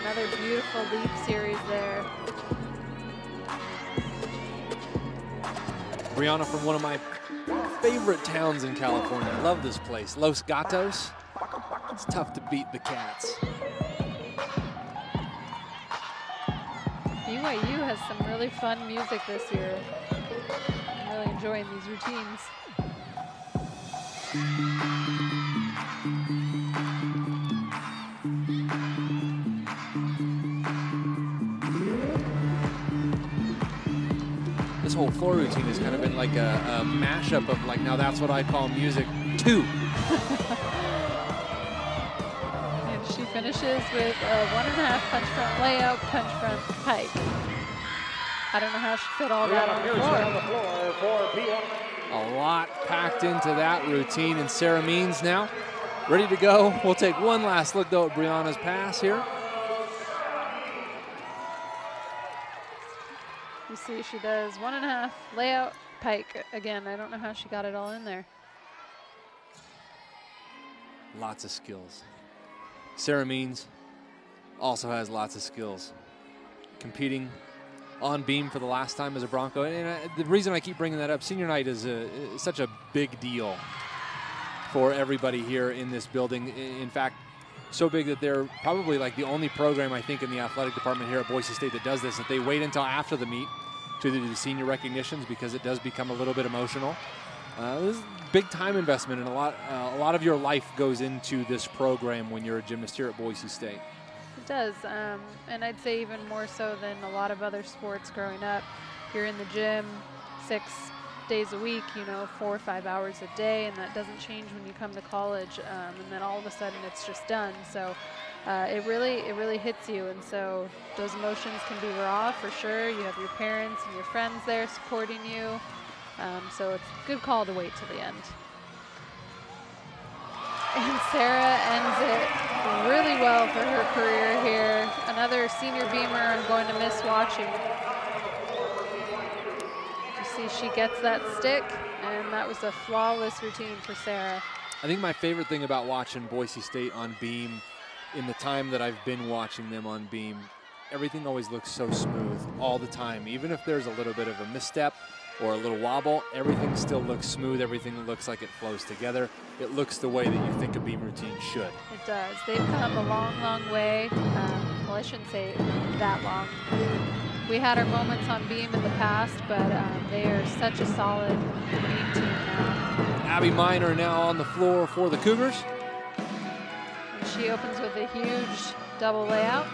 S2: Another beautiful leap series there.
S1: Brianna from one of my favorite towns in California. Love this place, Los Gatos. It's tough to beat the Cats.
S2: BYU has some really fun music this year. I'm really enjoying these routines.
S1: This whole floor routine has kind of been like a, a mashup of like, now that's what I call music two.
S2: And she finishes with a one and a half punch front layout, punch front pike. I don't know how she fit all that on the
S3: Brianna on the
S2: floor.
S3: floor for
S1: A lot packed into that routine, and Sarah Means now ready to go. We'll take one last look though at Brianna's pass here.
S2: You see she does one and a half layout, pike. Again, I don't know how she got it all in there.
S1: Lots of skills. Sarah Means also has lots of skills. Competing on beam for the last time as a Bronco. And I, the reason I keep bringing that up, senior night is, a, is such a big deal for everybody here in this building. In fact, so big that they're probably like the only program I think in the athletic department here at Boise State that does this. That they wait until after the meet to do the senior recognitions because it does become a little bit emotional. Uh, this is big time investment, and a lot uh, a lot of your life goes into this program when you're a gymnast here at Boise State.
S2: It does, um, and I'd say even more so than a lot of other sports growing up. You're in the gym six days a week, you know, four or five hours a day, and that doesn't change when you come to college. Um, and then all of a sudden, it's just done. So uh, it really, it really hits you, and so those emotions can be raw for sure. You have your parents and your friends there supporting you, um, so it's a good call to wait till the end. And Sarah ends it really well for her career here. Another senior beamer I'm going to miss watching. You see she gets that stick, and that was a flawless routine for Sarah.
S1: I think my favorite thing about watching Boise State on beam in the time that I've been watching them on beam, everything always looks so smooth all the time. Even if there's a little bit of a misstep or a little wobble, everything still looks smooth. Everything looks like it flows together. It looks the way that you think a beam routine should.
S2: It does. They've come a long, long way. Um, well, I shouldn't say that long. We had our moments on beam in the past, but um, they are such a solid beam team now.
S1: Abby Miner now on the floor for the Cougars.
S2: And she opens with a huge double layout.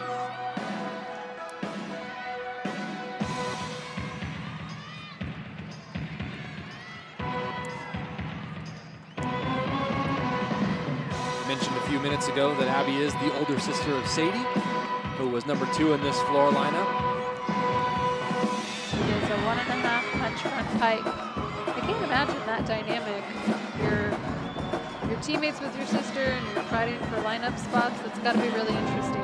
S1: Mentioned a few minutes ago that Abby is the older sister of Sadie, who was number two in this floor lineup.
S2: She is a one and a half punch front pike. I can't imagine that dynamic. You're, you're teammates with your sister and you're fighting for lineup spots. That's got to be really interesting.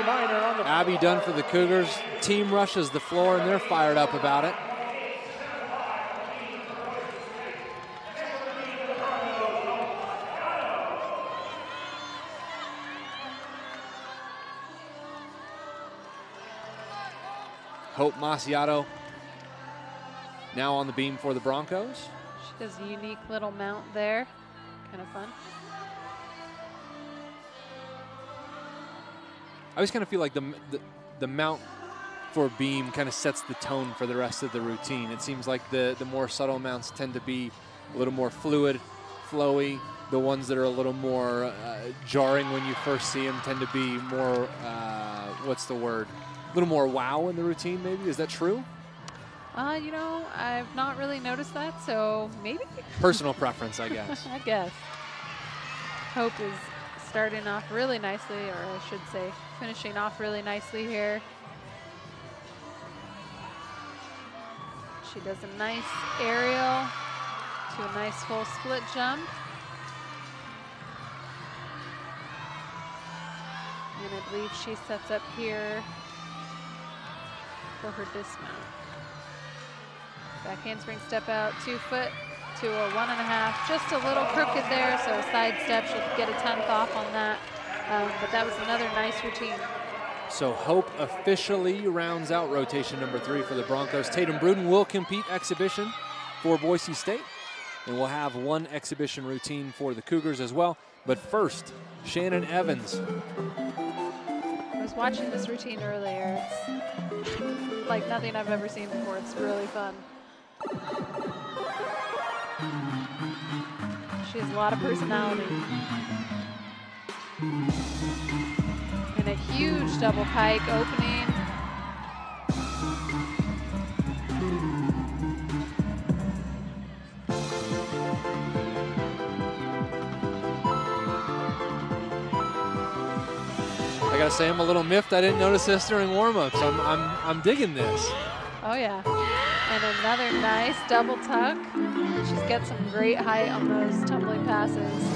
S3: Abby Miner on the
S1: Abby done for the Cougars. Team rushes the floor and they're fired up about it. Hope Masiato now on the beam for the Broncos.
S2: She does a unique little mount there. Kind of fun.
S1: Always kind of feel like the, the the mount for beam kind of sets the tone for the rest of the routine. It seems like the the more subtle mounts tend to be a little more fluid, flowy. The ones that are a little more uh, jarring when you first see them tend to be more uh, what's the word? A little more wow in the routine. Maybe is that true?
S2: Uh, you know, I've not really noticed that, so maybe.
S1: Personal preference, I guess.
S2: I guess. Hope is starting off really nicely, or I should say, finishing off really nicely here. She does a nice aerial to a nice full split jump. And I believe she sets up here for her dismount. Back handspring step out, two foot to a one and a half. Just a little crooked there, so a side step. She'll get a tenth off on that. Um, but that was another nice routine.
S1: So Hope officially rounds out rotation number three for the Broncos. Tatum Bruden will compete exhibition for Boise State. And we'll have one exhibition routine for the Cougars as well. But first, Shannon Evans.
S2: I was watching this routine earlier. It's like nothing I've ever seen before. It's really fun. She has a lot of personality. And a huge double pike opening.
S1: I gotta say, I'm a little miffed. I didn't notice this during warm-ups. I'm, I'm, I'm digging this.
S2: Oh yeah. And another nice double tuck. She's got some great height on those tumbling passes.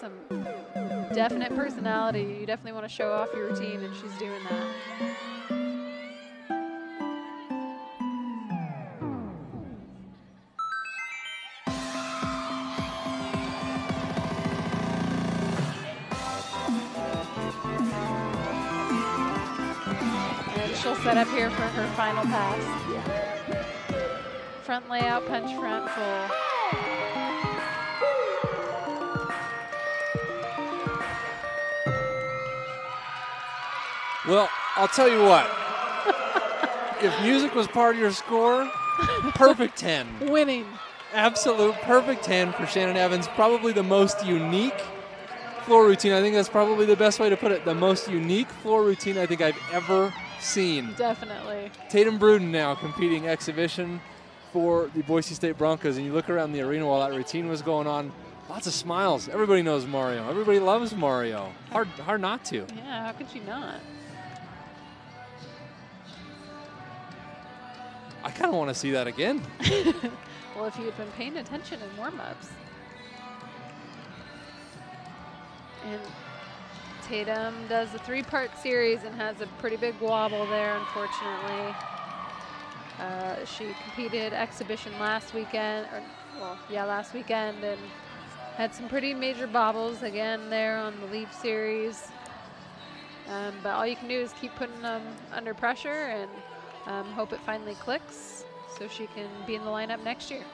S2: Some definite personality. You definitely want to show off your routine, and she's doing that. And she'll set up here for her final pass. Front layout, punch front, full.
S1: Well, I'll tell you what. if music was part of your score, perfect 10.
S2: Winning.
S1: Absolute perfect 10 for Shannon Evans. Probably the most unique floor routine. I think that's probably the best way to put it. The most unique floor routine I think I've ever seen.
S2: Definitely.
S1: Tatum Bruden now competing exhibition for the Boise State Broncos. And you look around the arena while that routine was going on, lots of smiles. Everybody knows Mario. Everybody loves Mario. Hard, hard not to.
S2: Yeah, how could you not?
S1: I kind of want to see that again.
S2: Well, if you had been paying attention in warm-ups. And Tatum does a three-part series and has a pretty big wobble there, unfortunately. Uh, she competed exhibition last weekend, or well, yeah, last weekend, and had some pretty major bobbles again there on the leap series. Um, but all you can do is keep putting them under pressure and um, hope it finally clicks so she can be in the lineup next year.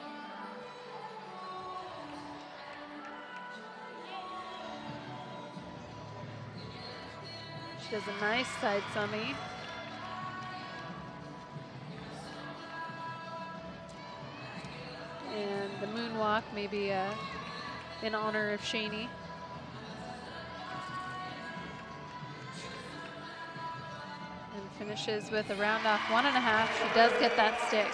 S2: She does a nice side summy. And the moonwalk, maybe uh, in honor of Shaney. And finishes with a round off one and a half. She does get that stick.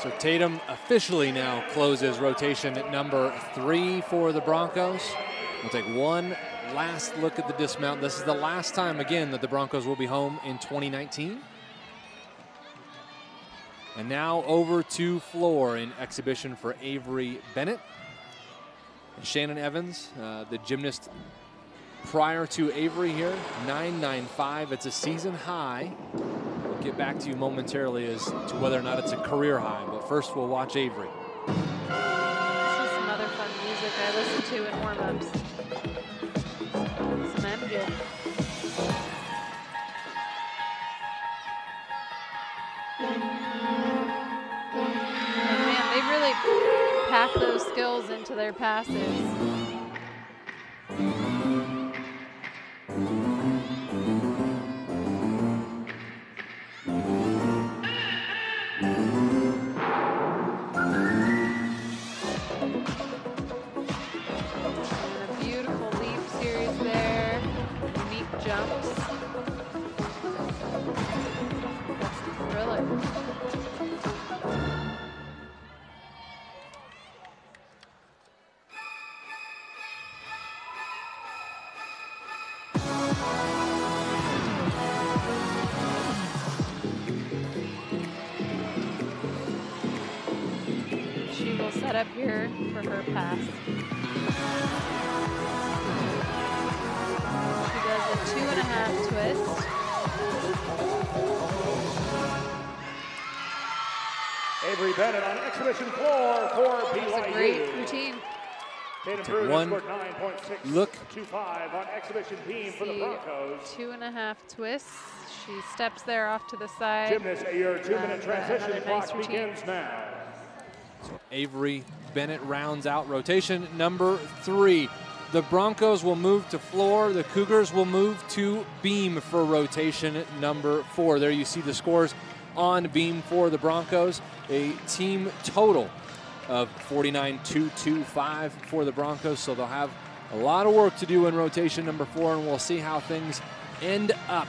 S1: So Tatum officially now closes rotation at number three for the Broncos. We'll take one last look at the dismount. This is the last time, again, that the Broncos will be home in 2019. And now over to floor in exhibition for Avery Bennett. Shannon Evans, uh, the gymnast prior to Avery here, 995. It's a season high. We'll get back to you momentarily as to whether or not it's a career high. But first, we'll watch Avery.
S2: This is some other fun music I listen to in warm-ups. Some MJ. Oh, man, they really pack those skills into their passes.
S3: Tatum
S1: Take
S3: Bruce
S1: one
S3: scored 9.625
S1: look.
S3: on exhibition beam for the
S2: See,
S3: Broncos.
S2: two and a half twists. She steps there off to the side.
S3: Gymnast, your two-minute
S2: Uh,
S3: transition
S2: another
S3: clock
S2: nice routine.
S3: begins now.
S1: Avery Bennett rounds out rotation number three. The Broncos will move to floor. The Cougars will move to beam for rotation number four. There you see the scores on beam for the Broncos. A team total of 49-225 for the Broncos. So they'll have a lot of work to do in rotation number four, and we'll see how things end up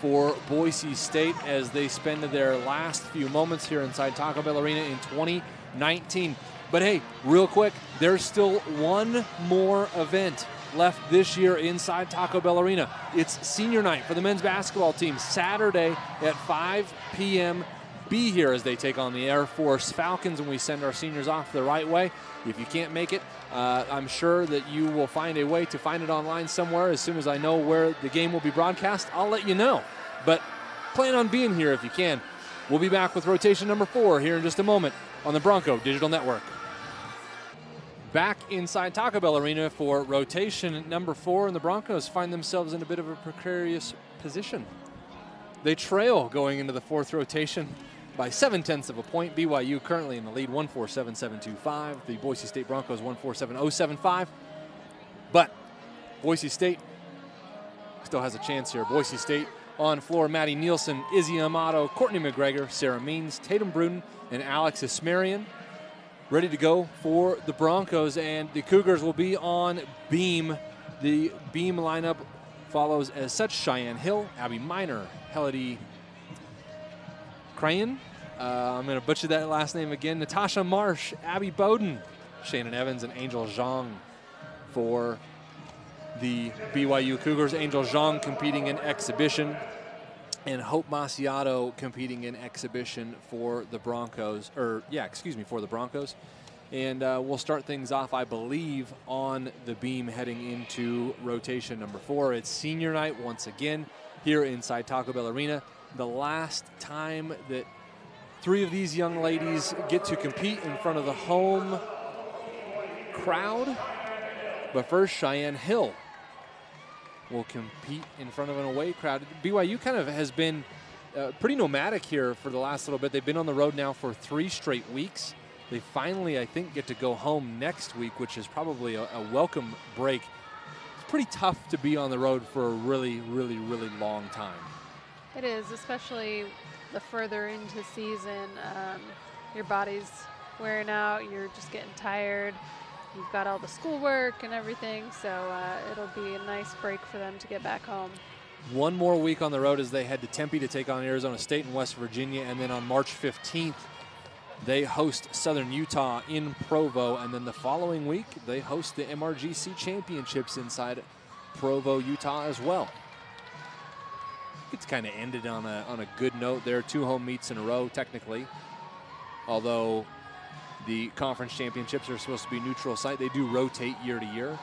S1: for Boise State as they spend their last few moments here inside Taco Bell Arena in 2019. But hey, real quick, there's still one more event left this year inside Taco Bell Arena. It's senior night for the men's basketball team, Saturday at 5 p.m. Be here as they take on the Air Force Falcons, and we send our seniors off the right way. If you can't make it, uh, I'm sure that you will find a way to find it online somewhere. As soon as I know where the game will be broadcast, I'll let you know. But plan on being here if you can. We'll be back with rotation number four here in just a moment on the Bronco Digital Network. Back inside Taco Bell Arena for rotation number four, and the Broncos find themselves in a bit of a precarious position. They trail going into the fourth rotation by seven tenths of a point. BYU currently in the lead, 147.725. The Boise State Broncos 147.075. But Boise State still has a chance here. Boise State on floor, Maddie Nielsen, Izzy Amato, Courtney McGregor, Sarah Means, Tatum Bruton, and Alex Ismarian ready to go for the Broncos, and the Cougars will be on beam. The beam lineup follows as such Cheyenne Hill, Abby Miner, Helody Crayon. Uh, I'm going to butcher that last name again. Natasha Marsh, Abby Bowden, Shannon Evans, and Angel Zhang for the BYU Cougars. Angel Zhang competing in exhibition, and Hope Masiato competing in exhibition for the Broncos. Or, yeah, excuse me, for the Broncos. And uh, we'll start things off, I believe, on the beam heading into rotation number four. It's senior night once again here inside Taco Bell Arena. The last time that three of these young ladies get to compete in front of the home crowd. But first, Cheyenne Hill will compete in front of an away crowd. BYU kind of has been uh, pretty nomadic here for the last little bit. They've been on the road now for three straight weeks. They finally, I think, get to go home next week, which is probably a, a welcome break. It's pretty tough to be on the road for a really, really, really long time.
S2: It is, especially the further into season. Um, your body's wearing out. You're just getting tired. You've got all the schoolwork and everything, so uh, it'll be a nice break for them to get back home.
S1: One more week on the road as they head to Tempe to take on Arizona State and West Virginia, and then on March 15th, they host Southern Utah in Provo, and then the following week, they host the MRGC Championships inside Provo, Utah as well. It's kind of ended on a, on a good note there. Two home meets in a row, technically. Although the conference championships are supposed to be neutral site, they do rotate year to year.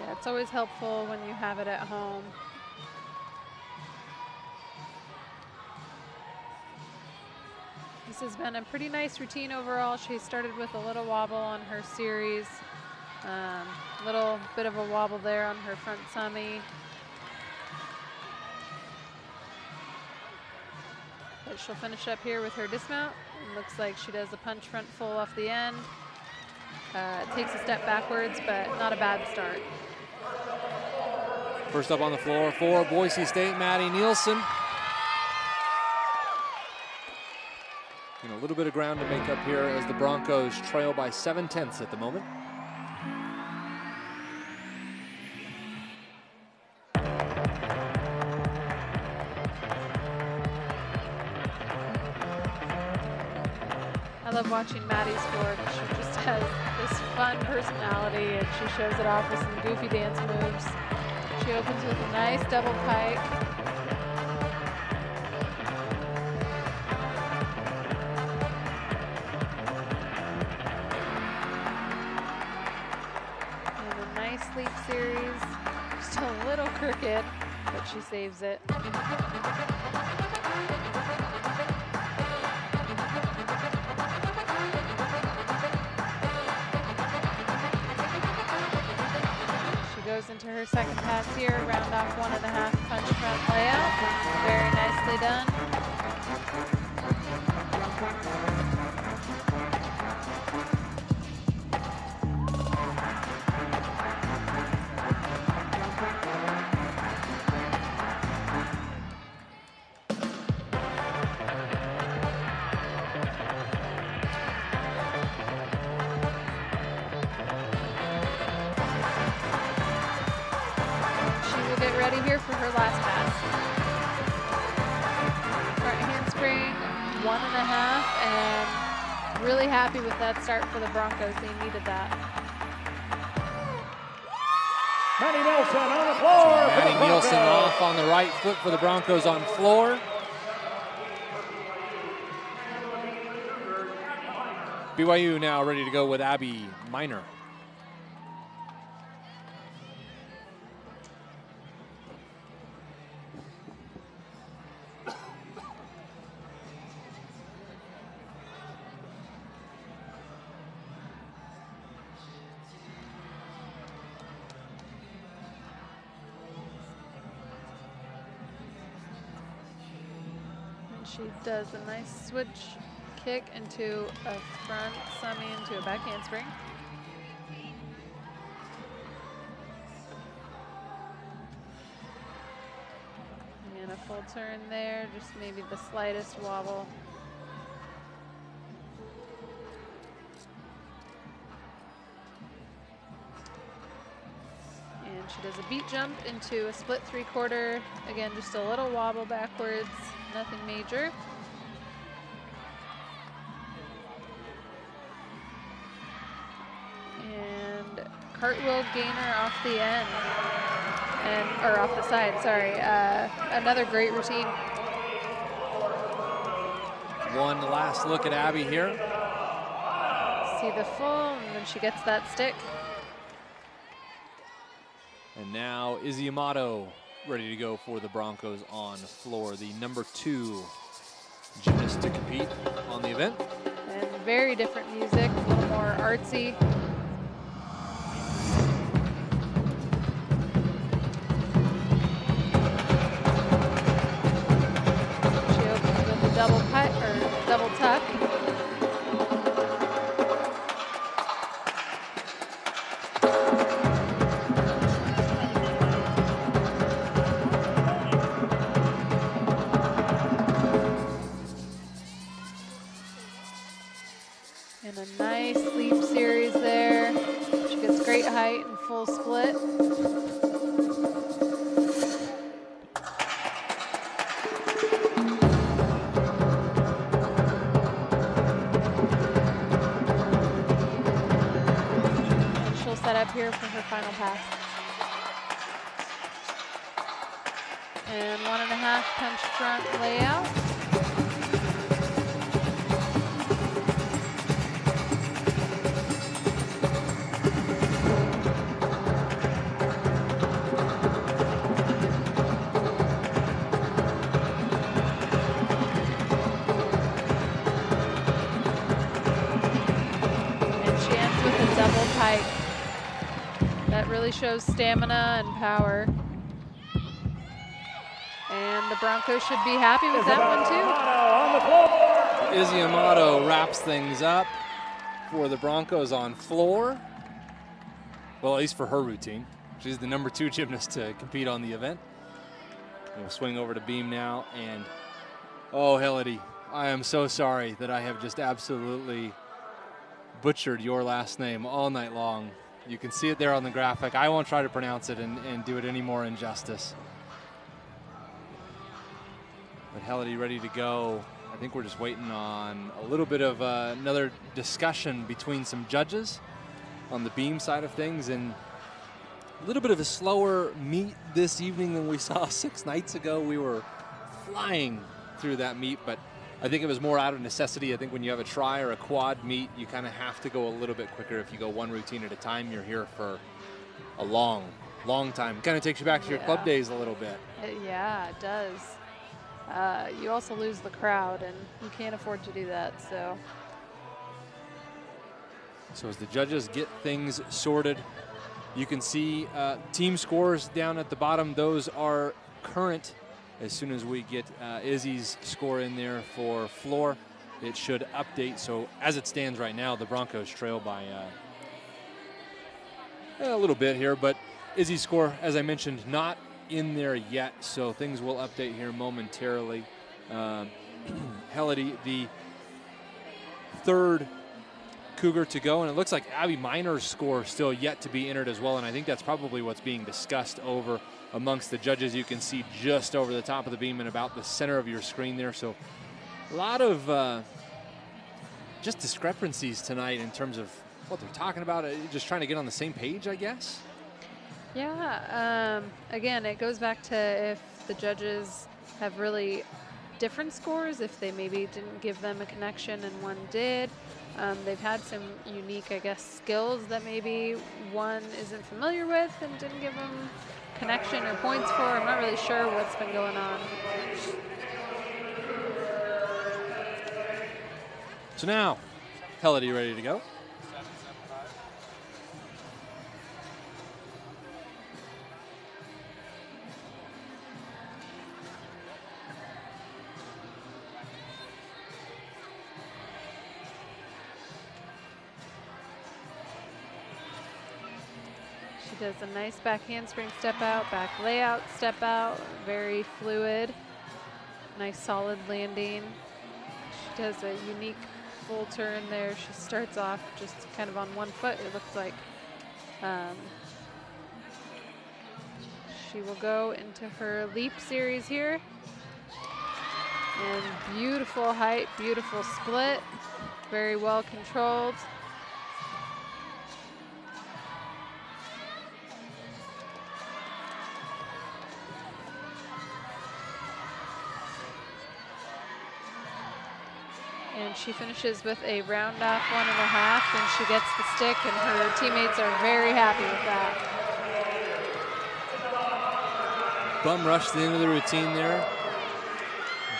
S2: Yeah, it's always helpful when you have it at home. This has been a pretty nice routine overall. She started with a little wobble on her series. Um, little bit of a wobble there on her front tummy. But she'll finish up here with her dismount. It looks like she does a punch front full off the end. Uh, takes a step backwards, but not a bad start.
S1: First up on the floor for Boise State, Maddie Nielsen. And a little bit of ground to make up here as the Broncos trail by seven tenths at the moment.
S2: watching Maddie's work. She just has this fun personality and she shows it off with some goofy dance moves. She opens with a nice double pike. And a nice leap series. Just a little crooked, but she saves it. Goes into her second pass here, round off one and a half punch front layout. Very nicely done. Start for the Broncos. They needed that.
S3: Manny Nelson on the floor. for the
S1: Maddie Nielsen off on the right foot for the Broncos on floor. BYU now ready to go with Abby Miner.
S2: Does a nice switch kick into a front semi into a back handspring. And a full turn there, just maybe the slightest wobble. And she does a beat jump into a split three quarter. Again, just a little wobble backwards, nothing major. Cartwheel gainer off the end. And, or off the side, sorry. Uh, another great routine.
S1: One last look at Abby here.
S2: See the full, and then she gets that stick.
S1: And now Izzy Amato ready to go for the Broncos on floor, the number two gymnast to compete on the event.
S2: And very different music, a little more artsy. Shows stamina and power. And the Broncos should be happy with that one too.
S3: On.
S1: Izzy Amato wraps things up for the Broncos on floor. Well, at least for her routine. She's the number two gymnast to compete on the event. We'll swing over to Beam now. And oh, Helody, I am so sorry that I have just absolutely butchered your last name all night long. You can see it there on the graphic. I won't try to pronounce it and, and do it any more injustice. But Helody ready to go. I think we're just waiting on a little bit of uh, another discussion between some judges on the beam side of things and a little bit of a slower meet this evening than we saw six nights ago. We were flying through that meet, but I think it was more out of necessity. I think when you have a try or a quad meet, you kind of have to go a little bit quicker. If you go one routine at a time, you're here for a long long time. Kind of takes you back to your club days a little bit.
S2: It- yeah, it does. Uh, you also lose the crowd, and you can't afford to do that. So
S1: So as the judges get things sorted, you can see uh, team scores down at the bottom. Those are current. As soon as we get uh, Izzy's score in there for floor, it should update. So as it stands right now, the Broncos trail by uh, a little bit here, but Izzy's score, as I mentioned, not in there yet. So things will update here momentarily. Um, the third Cougar to go, and it looks like Abby Miner's score still yet to be entered as well, and I think that's probably what's being discussed over amongst the judges. You can see just over the top of the beam and about the center of your screen there. So a lot of uh, just discrepancies tonight in terms of what they're talking about. uh, Just trying to get on the same page, I guess.
S2: yeah, um, again, it goes back to if the judges have really different scores, if they maybe didn't give them a connection and one did. Um, they've had some unique, I guess, skills that maybe one isn't familiar with and didn't give them connection or points for. I'm not really sure what's been going on.
S1: So now, Helody ready to go.
S2: Does a nice back handspring step out, back layout step out, very fluid. Nice solid landing. She does a unique full turn there. She starts off just kind of on one foot, it looks like. Um, she will go into her leap series here. And beautiful height, beautiful split, very well controlled. She finishes with a round off one and a half, and she gets the stick, and her teammates are very happy with that.
S1: Bum rush the end of the routine there.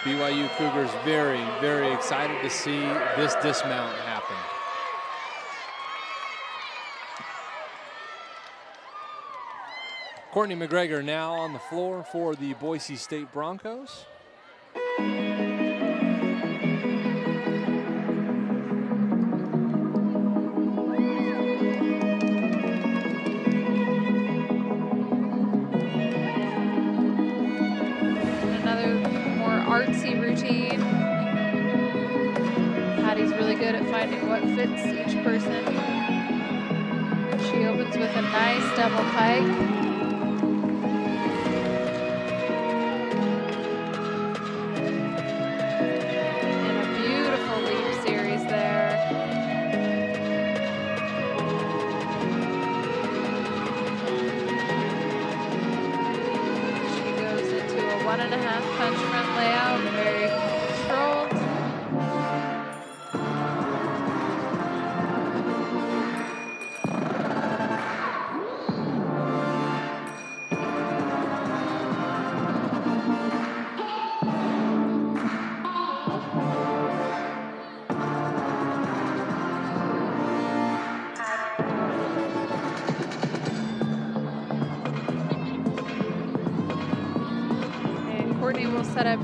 S1: BYU Cougars very, very excited to see this dismount happen. Courtney McGregor now on the floor for the Boise State Broncos.
S2: Nice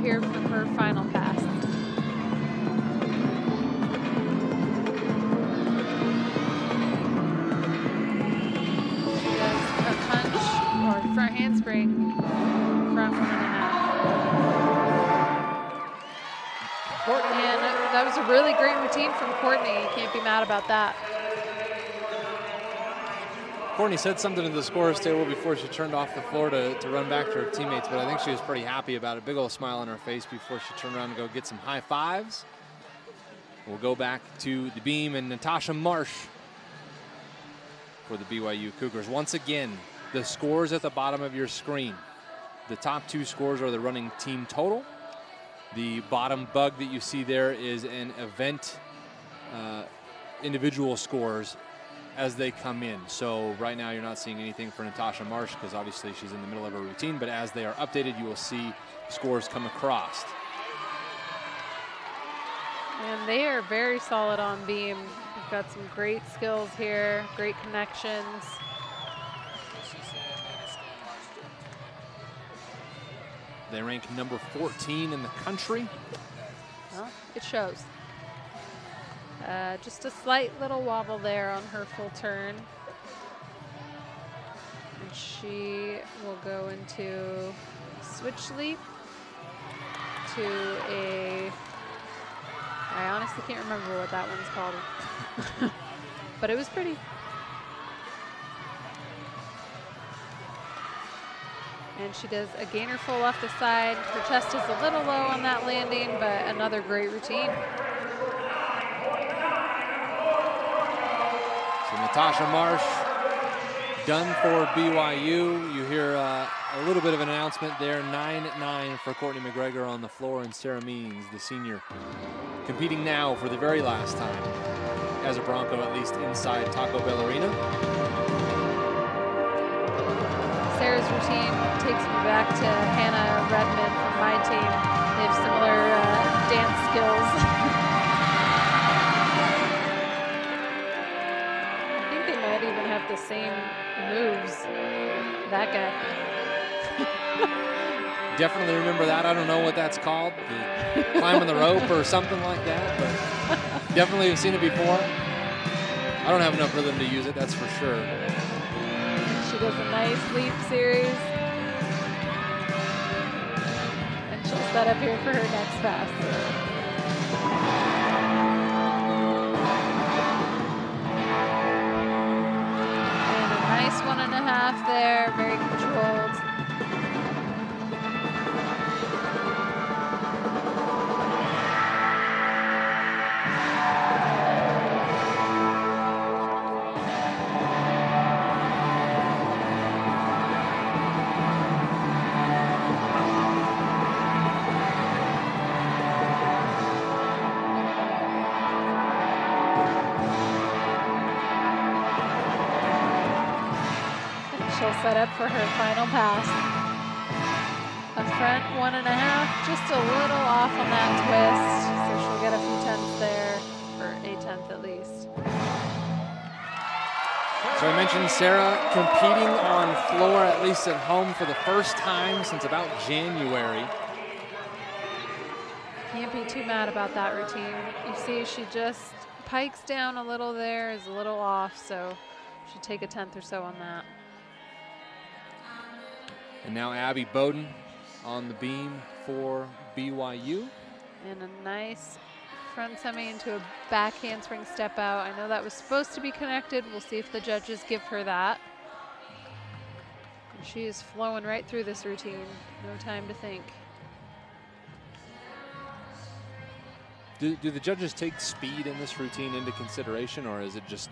S2: here for her final pass. She does a punch or front handspring, front one and a half. And that was a really great routine from Courtney. You can't be mad about that.
S1: Courtney said something to the scorer's table before she turned off the floor to, to run back to her teammates, but I think she was pretty happy about it. Big old smile on her face before she turned around to go get some high fives. We'll go back to the beam and Natasha Marsh for the BYU Cougars. Once again, the scores at the bottom of your screen. The top two scores are the running team total. The bottom bug that you see there is an event uh, individual scores as they come in. So right now you're not seeing anything for Natasha Marsh because obviously she's in the middle of her routine, but as they are updated, you will see scores come across.
S2: And they are very solid on beam. They've got some great skills here, great connections.
S1: They rank number 14 in the country.
S2: Well, it shows. Uh, just a slight little wobble there on her full turn. And she will go into switch leap to a, I honestly can't remember what that one's called. but it was pretty. And she does a gainer full off the side. Her chest is a little low on that landing, but another great routine.
S1: Natasha Marsh done for BYU. You hear uh, a little bit of an announcement there. 9-9 for Courtney McGregor on the floor, and Sarah Means, the senior, competing now for the very last time as a Bronco, at least inside Taco Bell Arena.
S2: Sarah's routine takes me back to Hannah Redmond from my team. They have similar uh, dance skills. the same moves. That guy.
S1: Definitely remember that. I don't know what that's called, the climbing the rope or something like that, but definitely have seen it before. I don't have enough rhythm to use it, that's for sure.
S2: She does a nice leap series. And she'll set up here for her next pass. Nice one and a half there, very controlled. Set up for her final pass. A front one and a half, just a little off on that twist. So she'll get a few tenths there, or a tenth at least.
S1: So I mentioned Sarah competing on floor, at least at home, for the first time since about January.
S2: Can't be too mad about that routine. You see, she just pikes down a little there, is a little off, so should take a tenth or so on that.
S1: And now Abby Bowden on the beam for BYU.
S2: And a nice front semi into a back handspring step out. I know that was supposed to be connected. We'll see if the judges give her that. And she is flowing right through this routine. No time to think.
S1: Do, do the judges take speed in this routine into consideration, or is it just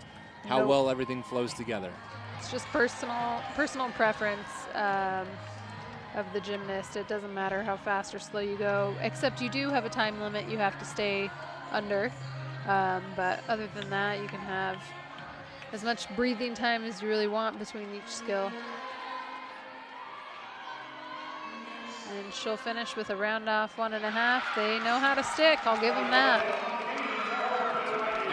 S1: how
S2: Nope.
S1: well everything flows together?
S2: It's just personal personal preference um, of the gymnast. It doesn't matter how fast or slow you go, except you do have a time limit you have to stay under. Um, but other than that, you can have as much breathing time as you really want between each skill. And she'll finish with a round off one and a half. They know how to stick. I'll give them that.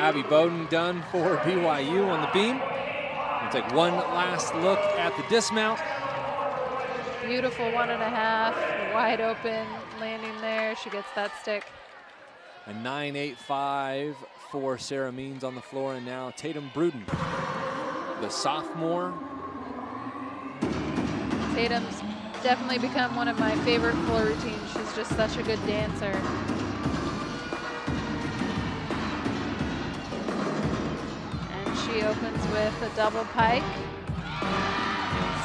S1: Abby Bowden done for BYU on the beam. We'll take one last look at the dismount.
S2: Beautiful one and a half, wide open landing there. She gets that stick.
S1: A 9.85 for Sarah Means on the floor, and now Tatum Bruden, the sophomore.
S2: Tatum's definitely become one of my favorite floor routines. She's just such a good dancer. She opens with a double pike.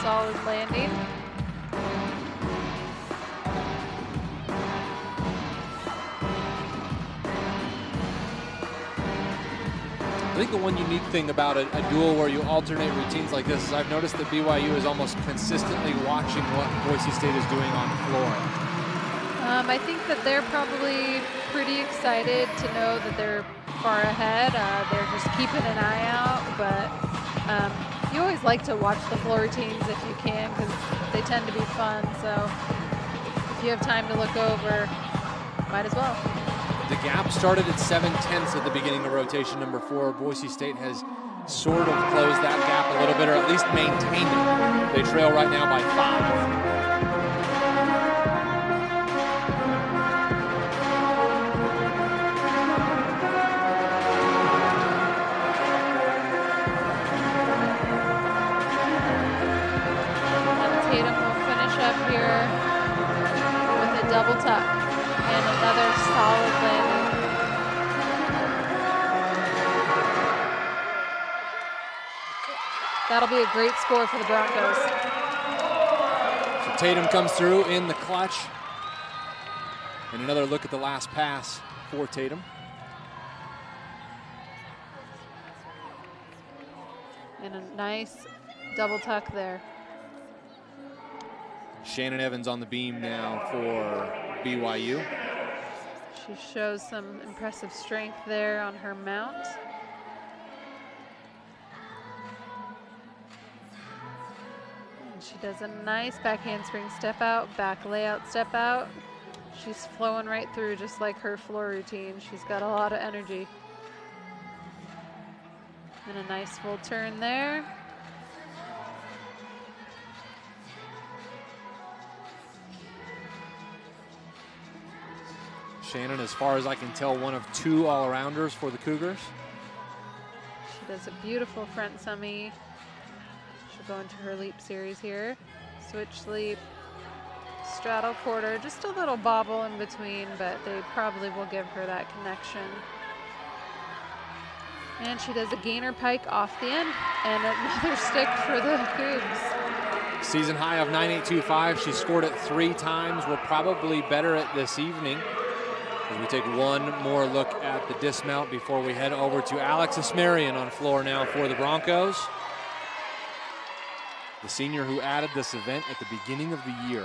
S2: Solid landing.
S1: I think the one unique thing about a, a duel where you alternate routines like this is I've noticed that BYU is almost consistently watching what Boise State is doing on the floor.
S2: Um, I think that they're probably pretty excited to know that they're far ahead. Uh, they're just keeping an eye out, but Um, you always like to watch the floor routines if you can because they tend to be fun. So if you have time to look over, might as well.
S1: The gap started at 7 tenths at the beginning of rotation number four. Boise State has sort of closed that gap a little bit, or at least maintained it. They trail right now by five.
S2: That'll be a great score for the Broncos.
S1: So Tatum comes through in the clutch. And another look at the last pass for Tatum.
S2: And a nice double tuck there.
S1: Shannon Evans on the beam now for BYU.
S2: She shows some impressive strength there on her mount. And she does a nice back handspring step out, back layout step out. She's flowing right through just like her floor routine. She's got a lot of energy. And a nice full turn there.
S1: Shannon, as far as I can tell, one of two all-arounders for the Cougars.
S2: She does a beautiful front semi. Go into her leap series here. Switch leap, straddle quarter, just a little bobble in between, but they probably will give her that connection. And she does a gainer pike off the end and another stick for the Cougs.
S1: Season high of 9825. She scored it three times. We're probably better at this evening. As we take one more look at the dismount before we head over to Alex Asmarian on floor now for the Broncos. The senior who added this event at the beginning of the year.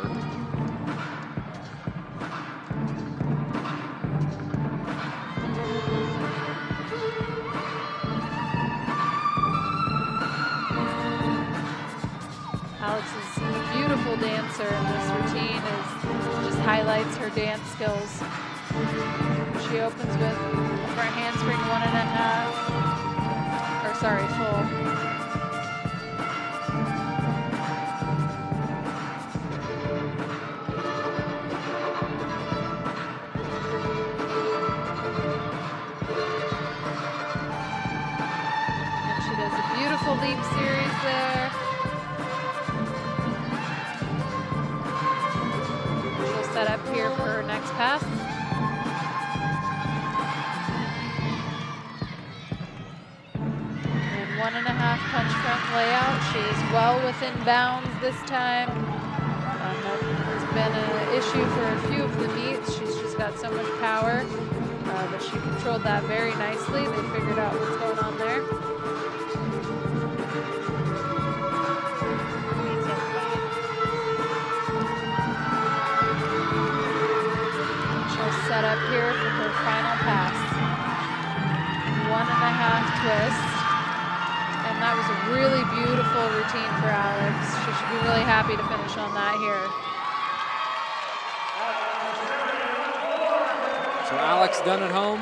S2: Alex is a beautiful dancer, and this routine is just highlights her dance skills. She opens with a front handspring one and a half, or sorry, full. There. She'll set up here for her next pass. And one and a half punch front layout. She is well within bounds this time. Um, has been an issue for a few of the meets. She's just got so much power. Uh, but she controlled that very nicely. They figured out what's going on there. Set up here for her final pass. One and a half twist. And that was a really beautiful routine for Alex. She should be really happy to finish on that here.
S1: So Alex done at home.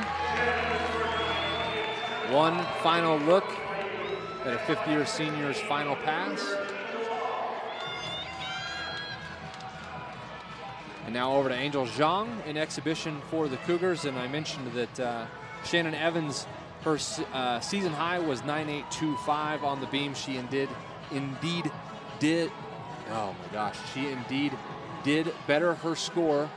S1: One final look at a fifth year senior's final pass. And now over to Angel Zhang in exhibition for the Cougars. And I mentioned that uh, Shannon Evans, her uh, season high was 9825 on the beam. She indeed, indeed did, oh my gosh, she indeed did better her score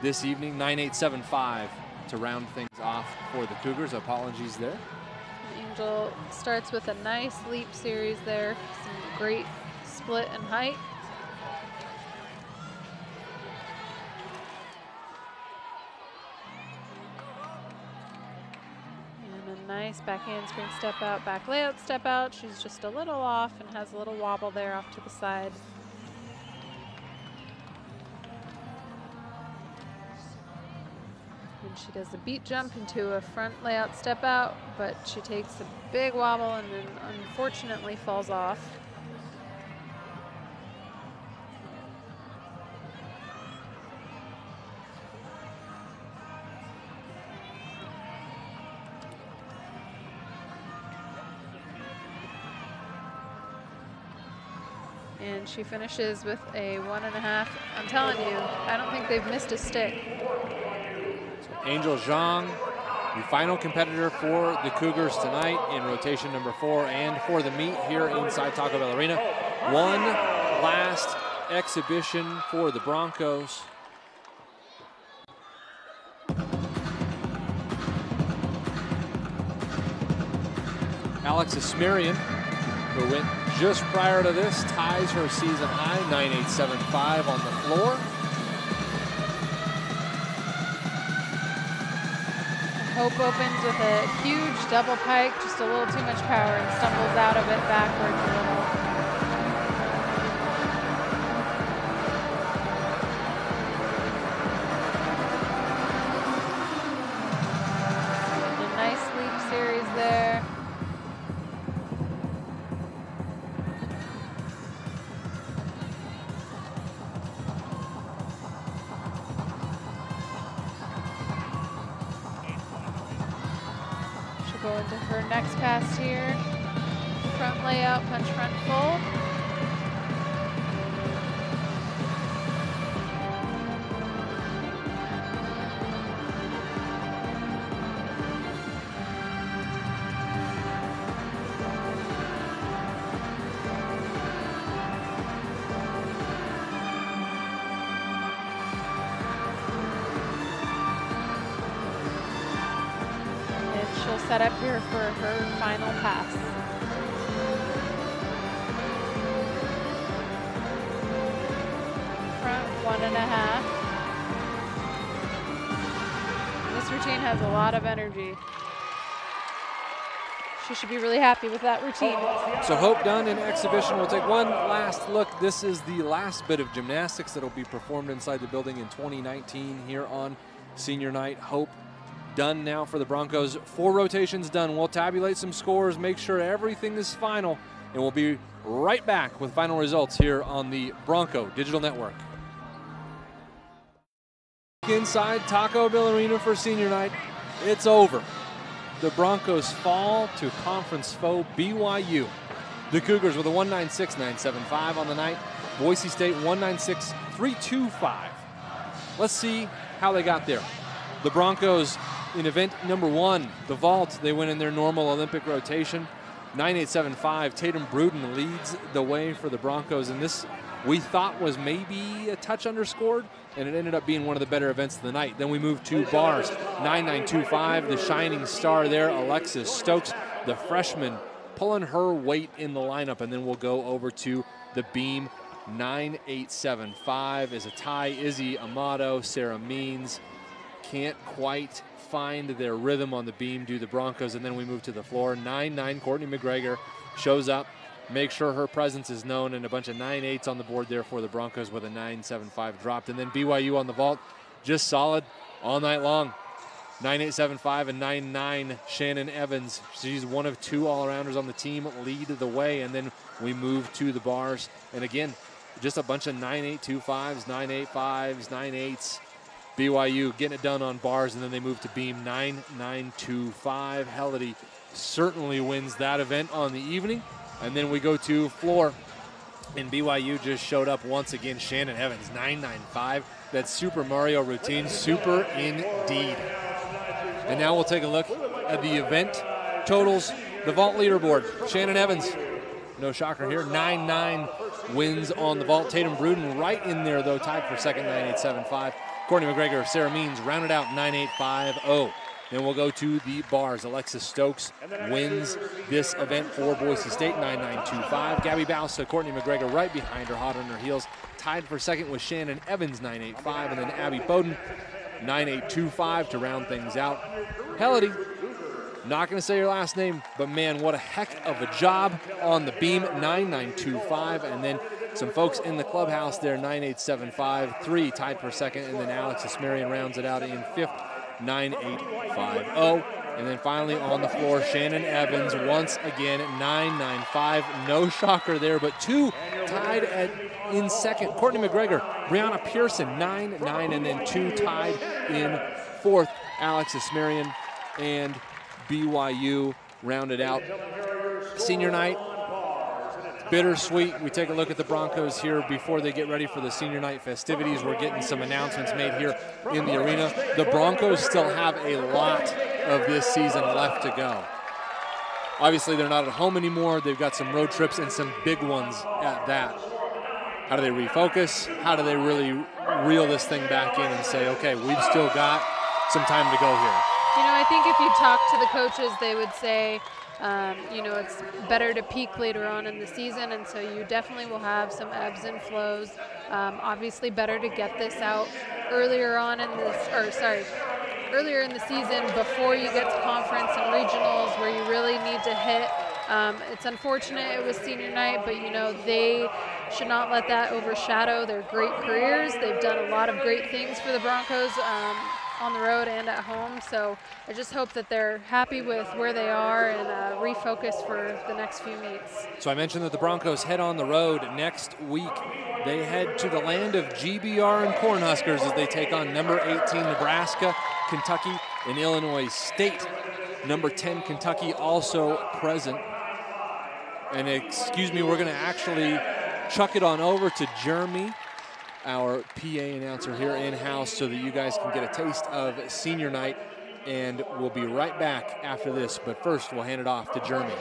S1: this evening, 9875 to round things off for the Cougars. Apologies there.
S2: Angel starts with a nice leap series there. Some great split and height. Nice back handspring step out, back layout step out. She's just a little off and has a little wobble there off to the side. And She does a beat jump into a front layout step out, but she takes a big wobble and then unfortunately falls off. She finishes with a one and a half. I'm telling you, I don't think they've missed a stick.
S1: Angel Zhang, the final competitor for the Cougars tonight in rotation number four and for the meet here inside Taco Bell Arena. One last exhibition for the Broncos. Alex Asmarian, who went just prior to this, ties her season high, 9875 on the floor.
S2: Hope opens with a huge double pike, just a little too much power, and stumbles out of it backwards a little. Should be really happy with that routine.
S1: So Hope done in exhibition. We'll take one last look. This is the last bit of gymnastics that will be performed inside the building in 2019 here on senior night. Hope done now for the Broncos. Four rotations done. We'll tabulate some scores, make sure everything is final, and we'll be right back with final results here on the Bronco Digital Network. Inside Taco Bell Arena for senior night. It's over the Broncos fall to conference foe BYU. The Cougars with a 196.975 on the night. Boise State 196.325. Let's see how they got there. The Broncos in event number one, the vault, they went in their normal Olympic rotation. 9875, Tatum Bruden leads the way for the Broncos, and this we thought was maybe a touch underscored, and it ended up being one of the better events of the night. Then we moved to bars, 9925, the shining star there, Alexis Stokes, the freshman, pulling her weight in the lineup, and then we'll go over to the beam, 9875 is a tie, Izzy Amato, Sarah Means, can't quite find their rhythm on the beam to the Broncos, and then we move to the floor. 9-9, Courtney McGregor shows up, make sure her presence is known, and a bunch of 9-8s on the board there for the Broncos with a 9-7-5 dropped. And then BYU on the vault, just solid all night long. 9875 and 99 Shannon Evans. She's one of two all-arounders on the team, lead the way, and then we move to the bars. And again, just a bunch of 9825s, 985s, 98s. BYU getting it done on bars, and then they move to beam 9925. Helody certainly wins that event on the evening. And then we go to floor, and BYU just showed up once again. Shannon Evans, 995. That Super Mario routine, super indeed. And now we'll take a look at the event totals, the vault leaderboard. Shannon Evans, no shocker here, 9 9 wins on the vault. Tatum Bruden right in there, though, tied for second, 9875. Courtney McGregor, Sarah Means rounded out 9850. Then we'll go to the bars. Alexis Stokes wins this event for Boise State, 9925. Gabby Bausa, uh, Courtney McGregor right behind her, hot on her heels. Tied for second with Shannon Evans, 985. And then Abby Bowden, 9825 to round things out. Helody, not going to say your last name, but man, what a heck of a job on the beam, 9925. And then some folks in the clubhouse there, 9875, three tied for second. And then Alex Asmarian rounds it out in fifth, 9850. And then finally on the floor, Shannon Evans once again 995. No shocker there, but two tied at in second. Courtney McGregor, Brianna Pearson 9 9, and then two tied in fourth. Alex Asmarian and BYU rounded out. Senior night, bittersweet. We take a look at the Broncos here before they get ready for the senior night festivities. We're getting some announcements made here in the arena. The Broncos still have a lot of this season left to go. Obviously, they're not at home anymore. They've got some road trips and some big ones at that. How do they refocus? How do they really reel this thing back in and say, okay, we've still got some time to go here?
S2: You know, I think if you talk to the coaches, they would say, um, you know, it's better to peak later on in the season, and so you definitely will have some ebbs and flows. Um, obviously, better to get this out earlier on in this, or sorry, earlier in the season before you get to conference and regionals where you really need to hit. Um, it's unfortunate it was senior night, but you know they should not let that overshadow their great careers. They've done a lot of great things for the Broncos. On the road and at home. So I just hope that they're happy with where they are and uh, refocus for the next few meets.
S1: So I mentioned that the Broncos head on the road next week. They head to the land of GBR and Cornhuskers as they take on number 18 Nebraska, Kentucky, and Illinois State. Number 10 Kentucky also present. And excuse me, we're going to actually chuck it on over to Jeremy our PA announcer here in house so that you guys can get a taste of senior night. And we'll be right back after this. But first, we'll hand it off to Jeremy.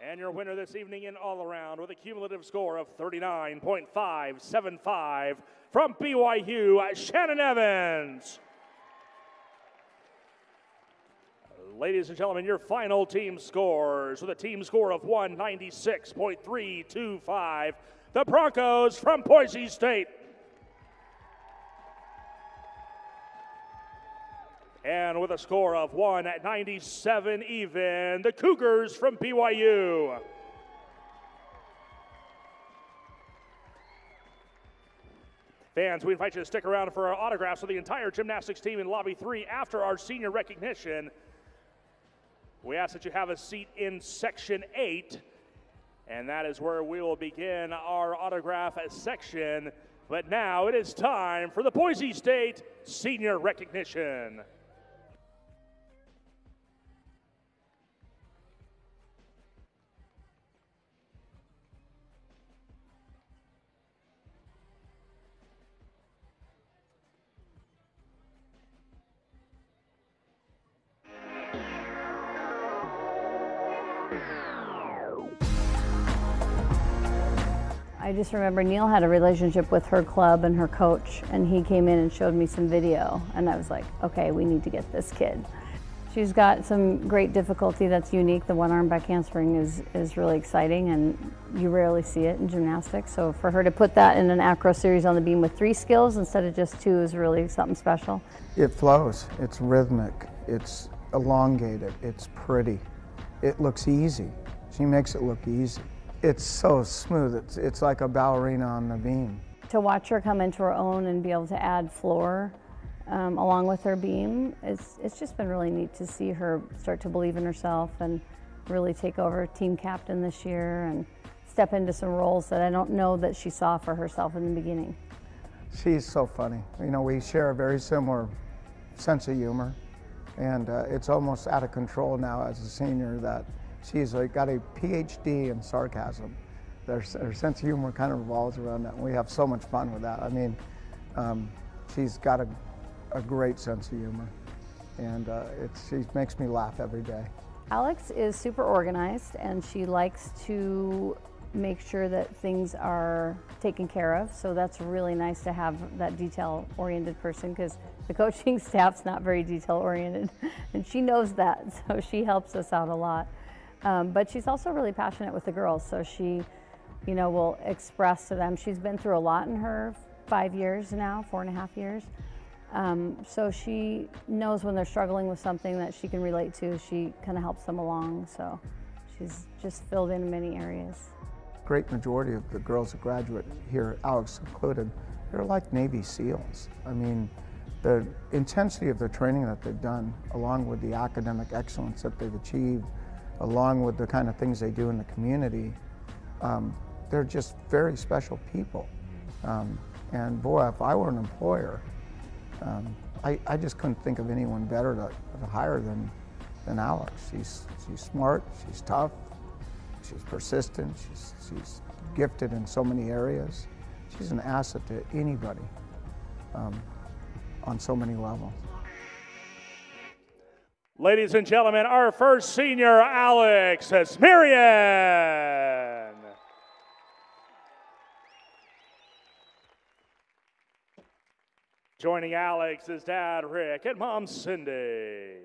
S3: And your winner this evening in all around with a cumulative score of 39.575 from BYU, Shannon Evans. Ladies and gentlemen, your final team scores with a team score of 196.325. The Broncos from Boise State. And with a score of 197 even, the Cougars from BYU. Fans, we invite you to stick around for our autographs of the entire gymnastics team in Lobby 3 after our senior recognition. We ask that you have a seat in section eight, and that is where we will begin our autograph section. But now it is time for the Boise State Senior Recognition.
S4: Just remember Neil had a relationship with her club and her coach, and he came in and showed me some video, and I was like, okay, we need to get this kid. She's got some great difficulty that's unique. The one arm back handspring is, is really exciting, and you rarely see it in gymnastics. So for her to put that in an acro series on the beam with three skills instead of just two is really something special.
S5: It flows, it's rhythmic, it's elongated, it's pretty, it looks easy. She makes it look easy. It's so smooth. It's, it's like a ballerina on the beam.
S4: To watch her come into her own and be able to add floor um, along with her beam, it's, it's just been really neat to see her start to believe in herself and really take over team captain this year and step into some roles that I don't know that she saw for herself in the beginning.
S5: She's so funny. You know, we share a very similar sense of humor, and uh, it's almost out of control now as a senior that she's like got a PhD in sarcasm. Their, her sense of humor kind of revolves around that. And we have so much fun with that. I mean, um, she's got a, a, great sense of humor, and uh, she makes me laugh every day.
S4: Alex is super organized, and she likes to make sure that things are taken care of. So that's really nice to have that detail-oriented person because the coaching staff's not very detail-oriented, and she knows that. So she helps us out a lot. Um, but she's also really passionate with the girls, so she, you know, will express to them. She's been through a lot in her five years now, four and a half years. Um, so she knows when they're struggling with something that she can relate to. She kind of helps them along. So she's just filled in many areas.
S5: Great majority of the girls that graduate here, Alex included, they're like Navy SEALs. I mean, the intensity of the training that they've done, along with the academic excellence that they've achieved, along with the kind of things they do in the community, um, they're just very special people. Um, and boy, if I were an employer, um, I, I, just couldn't think of anyone better to, to hire than, than Alex. She's, she's smart, she's tough, she's persistent, she's, she's gifted in so many areas. She's an asset to anybody um, on so many levels.
S3: Ladies and gentlemen, our first senior, Alex Asmarian. Joining Alex is dad Rick and mom Cindy.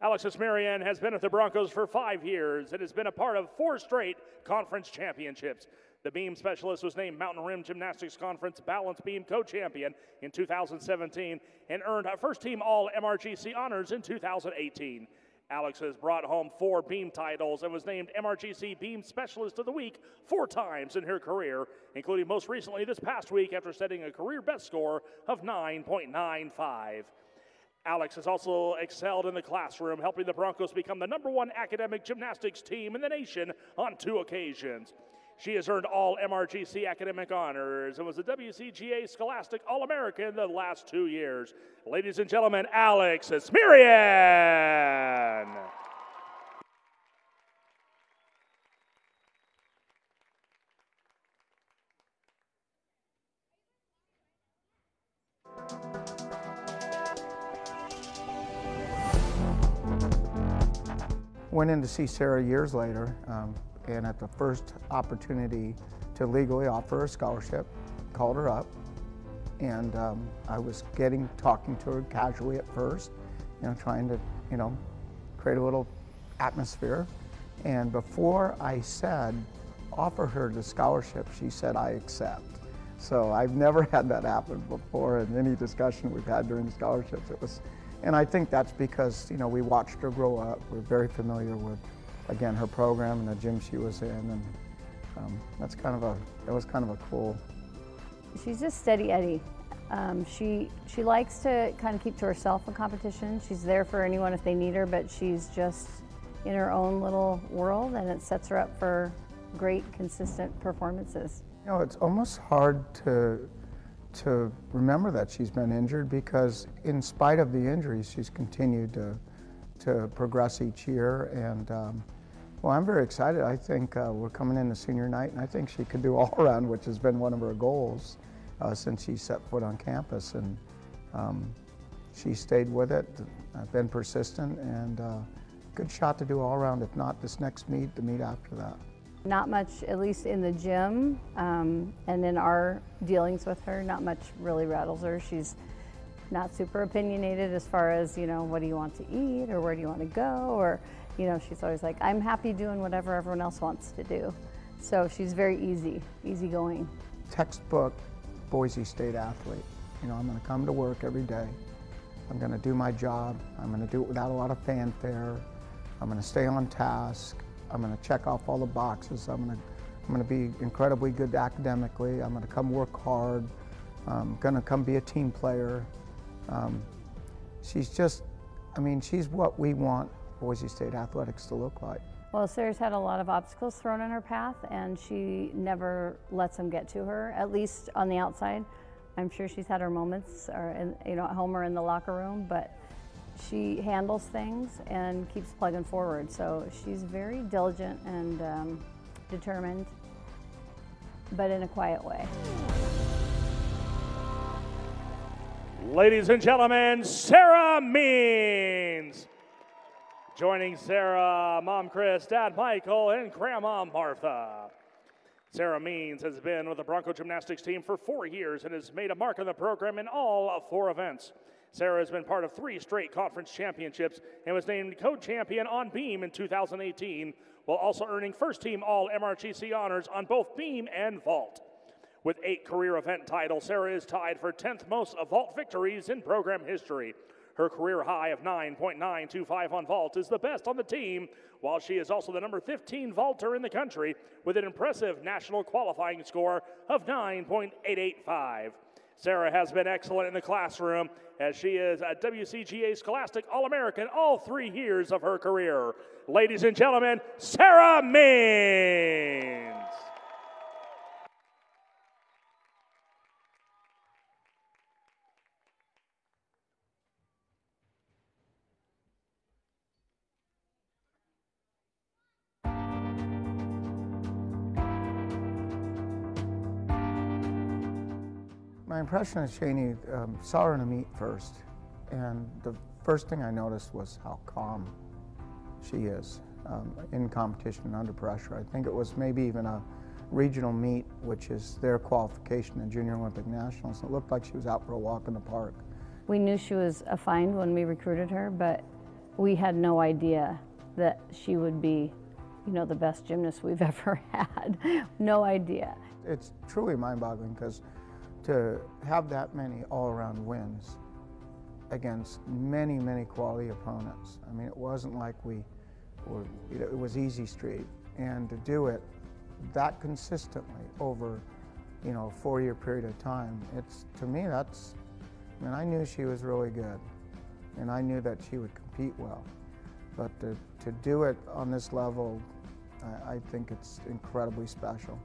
S3: Alex Asmarian has been at the Broncos for five years and has been a part of four straight conference championships. The beam specialist was named Mountain Rim Gymnastics Conference Balance Beam co-champion in 2017 and earned first team All MRGC honors in 2018. Alex has brought home four beam titles and was named MRGC Beam Specialist of the Week four times in her career, including most recently this past week after setting a career best score of 9.95. Alex has also excelled in the classroom, helping the Broncos become the number one academic gymnastics team in the nation on two occasions. She has earned all MRGC academic honors and was a WCGA Scholastic All American the last two years. Ladies and gentlemen, Alex Asmarian.
S5: Went in to see Sarah years later. Um, and at the first opportunity to legally offer a scholarship, called her up, and um, I was getting talking to her casually at first, you know, trying to, you know, create a little atmosphere. And before I said offer her the scholarship, she said I accept. So I've never had that happen before in any discussion we've had during scholarships. It was, and I think that's because you know we watched her grow up. We're very familiar with again, her program and the gym she was in, and um, that's kind of a that was kind of a cool.
S4: She's just steady Eddie. Um, she she likes to kind of keep to herself in competition. She's there for anyone if they need her, but she's just in her own little world, and it sets her up for great, consistent performances.
S5: You know, it's almost hard to to remember that she's been injured because, in spite of the injuries, she's continued to to progress each year. And um, well, I'm very excited. I think uh, we're coming into senior night, and I think she could do all around, which has been one of her goals uh, since she set foot on campus. And um, she stayed with it, I've been persistent, and uh, good shot to do all around. If not this next meet, the meet after that.
S4: Not much, at least in the gym, um, and in our dealings with her, not much really rattles her. She's not super opinionated as far as, you know, what do you want to eat or where do you want to go or, you know, she's always like, I'm happy doing whatever everyone else wants to do. So she's very easy, easygoing.
S5: Textbook Boise State athlete. You know, I'm going to come to work every day. I'm going to do my job. I'm going to do it without a lot of fanfare. I'm going to stay on task. I'm going to check off all the boxes. I'm going to, I'm going to be incredibly good academically. I'm going to come work hard. I'm going to come be a team player. Um, she's just, I mean, she's what we want Boise State athletics to look like.
S4: Well, Sarah's had a lot of obstacles thrown in her path, and she never lets them get to her, at least on the outside. I'm sure she's had her moments, or in, you know, at home or in the locker room, but she handles things and keeps plugging forward. So she's very diligent and um, determined, but in a quiet way.
S3: Ladies and gentlemen, Sarah Means. Joining Sarah, Mom Chris, Dad Michael, and Grandma Martha. Sarah Means has been with the Bronco Gymnastics team for four years and has made a mark on the program in all four events. Sarah has been part of three straight conference championships and was named co-champion on beam in 2018, while also earning first team All MRGC honors on both beam and vault. With eight career event titles, Sarah is tied for 10th most vault victories in program history. Her career high of 9.925 on vault is the best on the team, while she is also the number 15 vaulter in the country with an impressive national qualifying score of 9.885. Sarah has been excellent in the classroom as she is a WCGA Scholastic All American all three years of her career. Ladies and gentlemen, Sarah Means.
S5: Impression of Shani, um, saw her in a meet first, and the first thing I noticed was how calm she is um, in competition and under pressure. I think it was maybe even a regional meet, which is their qualification in Junior Olympic Nationals. It looked like she was out for a walk in the park.
S4: We knew she was a find when we recruited her, but we had no idea that she would be, you know, the best gymnast we've ever had. no idea.
S5: It's truly mind-boggling because to have that many all-around wins against many, many quality opponents. I mean, it wasn't like we were, it was easy street. And to do it that consistently over, you know, a four-year period of time, it's, to me, that's, I mean, I knew she was really good. And I knew that she would compete well. But to, to do it on this level, I, I think it's incredibly special.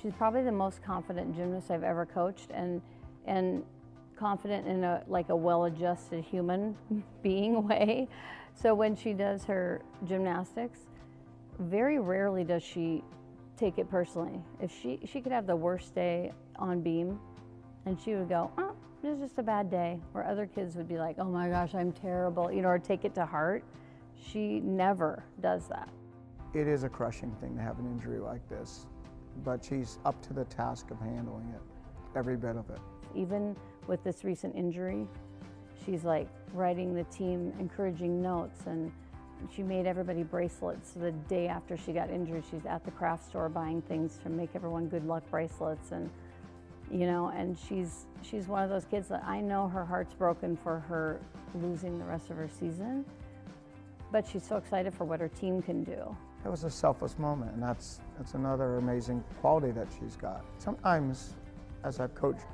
S4: She's probably the most confident gymnast I've ever coached and and confident in a like a well-adjusted human being way. So when she does her gymnastics, very rarely does she take it personally. If she she could have the worst day on beam and she would go, uh, "Oh, it's just a bad day." Where other kids would be like, "Oh my gosh, I'm terrible," you know, or take it to heart. She never does that.
S5: It is a crushing thing to have an injury like this but she's up to the task of handling it, every bit of it.
S4: Even with this recent injury, she's like writing the team encouraging notes and she made everybody bracelets. The day after she got injured, she's at the craft store buying things to make everyone good luck bracelets and you know, and she's she's one of those kids that I know her heart's broken for her losing the rest of her season, but she's so excited for what her team can do.
S5: It was a selfless moment, and that's, that's another amazing quality that she's got. Sometimes, as I've coached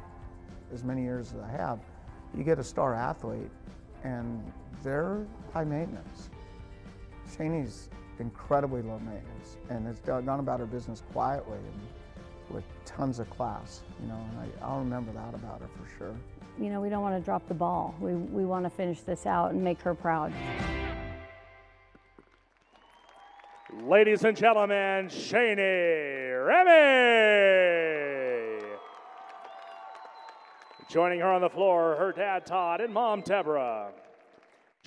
S5: as many years as I have, you get a star athlete, and they're high maintenance. Shani's incredibly low maintenance, and has gone about her business quietly and with tons of class, you know, and I, I'll remember that about her for sure.
S4: You know, we don't want to drop the ball. We, we want to finish this out and make her proud.
S3: Ladies and gentlemen, Shani Remme. Joining her on the floor, her dad Todd and mom Deborah.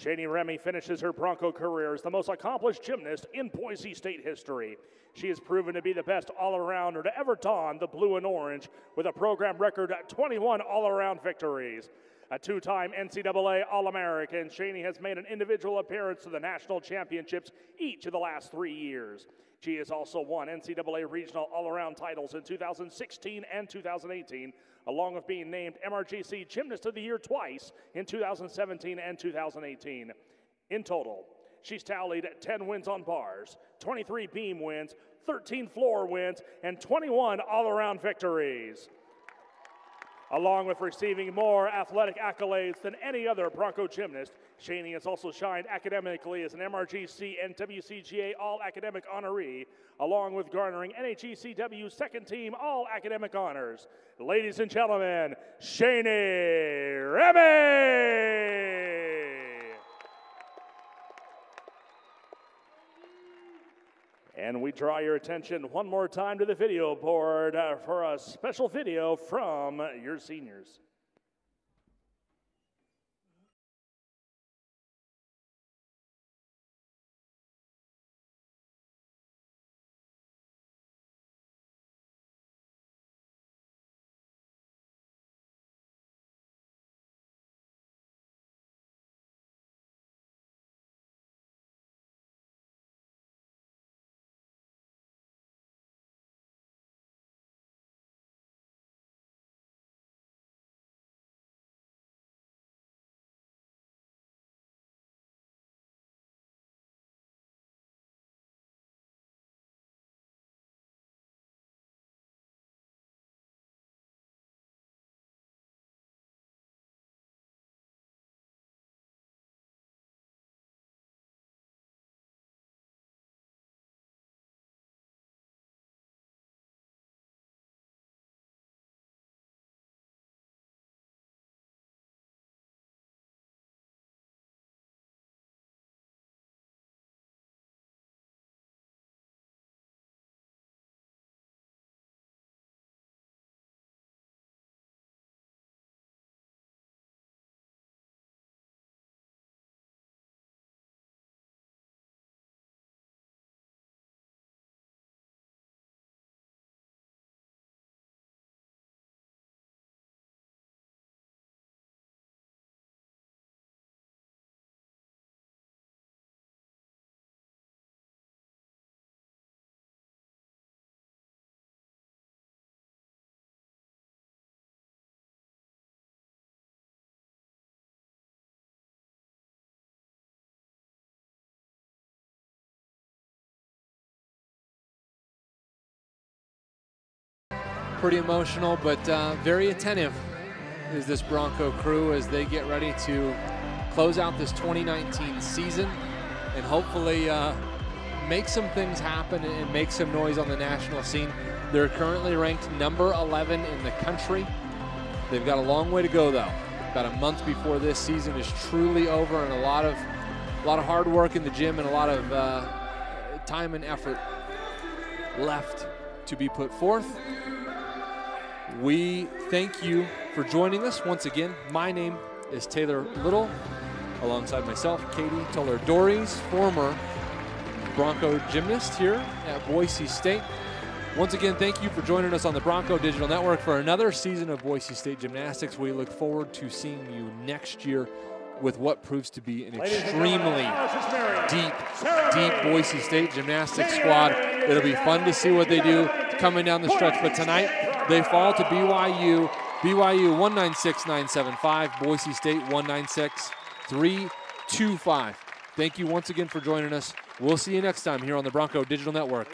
S3: Shani Remme finishes her Bronco career as the most accomplished gymnast in Boise State history. She has proven to be the best all-arounder to ever don the blue and orange with a program record 21 all-around victories. A two time NCAA All American, Shani has made an individual appearance to the national championships each of the last three years. She has also won NCAA regional all around titles in 2016 and 2018, along with being named MRGC Gymnast of the Year twice in 2017 and 2018. In total, she's tallied 10 wins on bars, 23 beam wins, 13 floor wins, and 21 all around victories along with receiving more athletic accolades than any other Bronco gymnast. Shani has also shined academically as an MRGC and WCGA All Academic honoree, along with garnering NHECW Second Team All Academic honors. Ladies and gentlemen, Shani Remme! And we draw your attention one more time to the video board uh, for a special video from your seniors.
S1: Pretty emotional, but uh, very attentive is this Bronco crew as they get ready to close out this 2019 season and hopefully uh, make some things happen and make some noise on the national scene. They're currently ranked number 11 in the country. They've got a long way to go though. About a month before this season is truly over, and a lot of a lot of hard work in the gym and a lot of uh, time and effort left to be put forth. We thank you for joining us once again. My name is Taylor Little, alongside myself, Katie Tuller Dories, former Bronco gymnast here at Boise State. Once again, thank you for joining us on the Bronco Digital Network for another season of Boise State Gymnastics. We look forward to seeing you next year with what proves to be an extremely deep, deep Boise State gymnastics squad. It'll be fun to see what they do coming down the stretch. But tonight, they fall to BYU. BYU 196975, Boise State 196325. Thank you once again for joining us. We'll see you next time here on the Bronco Digital Network.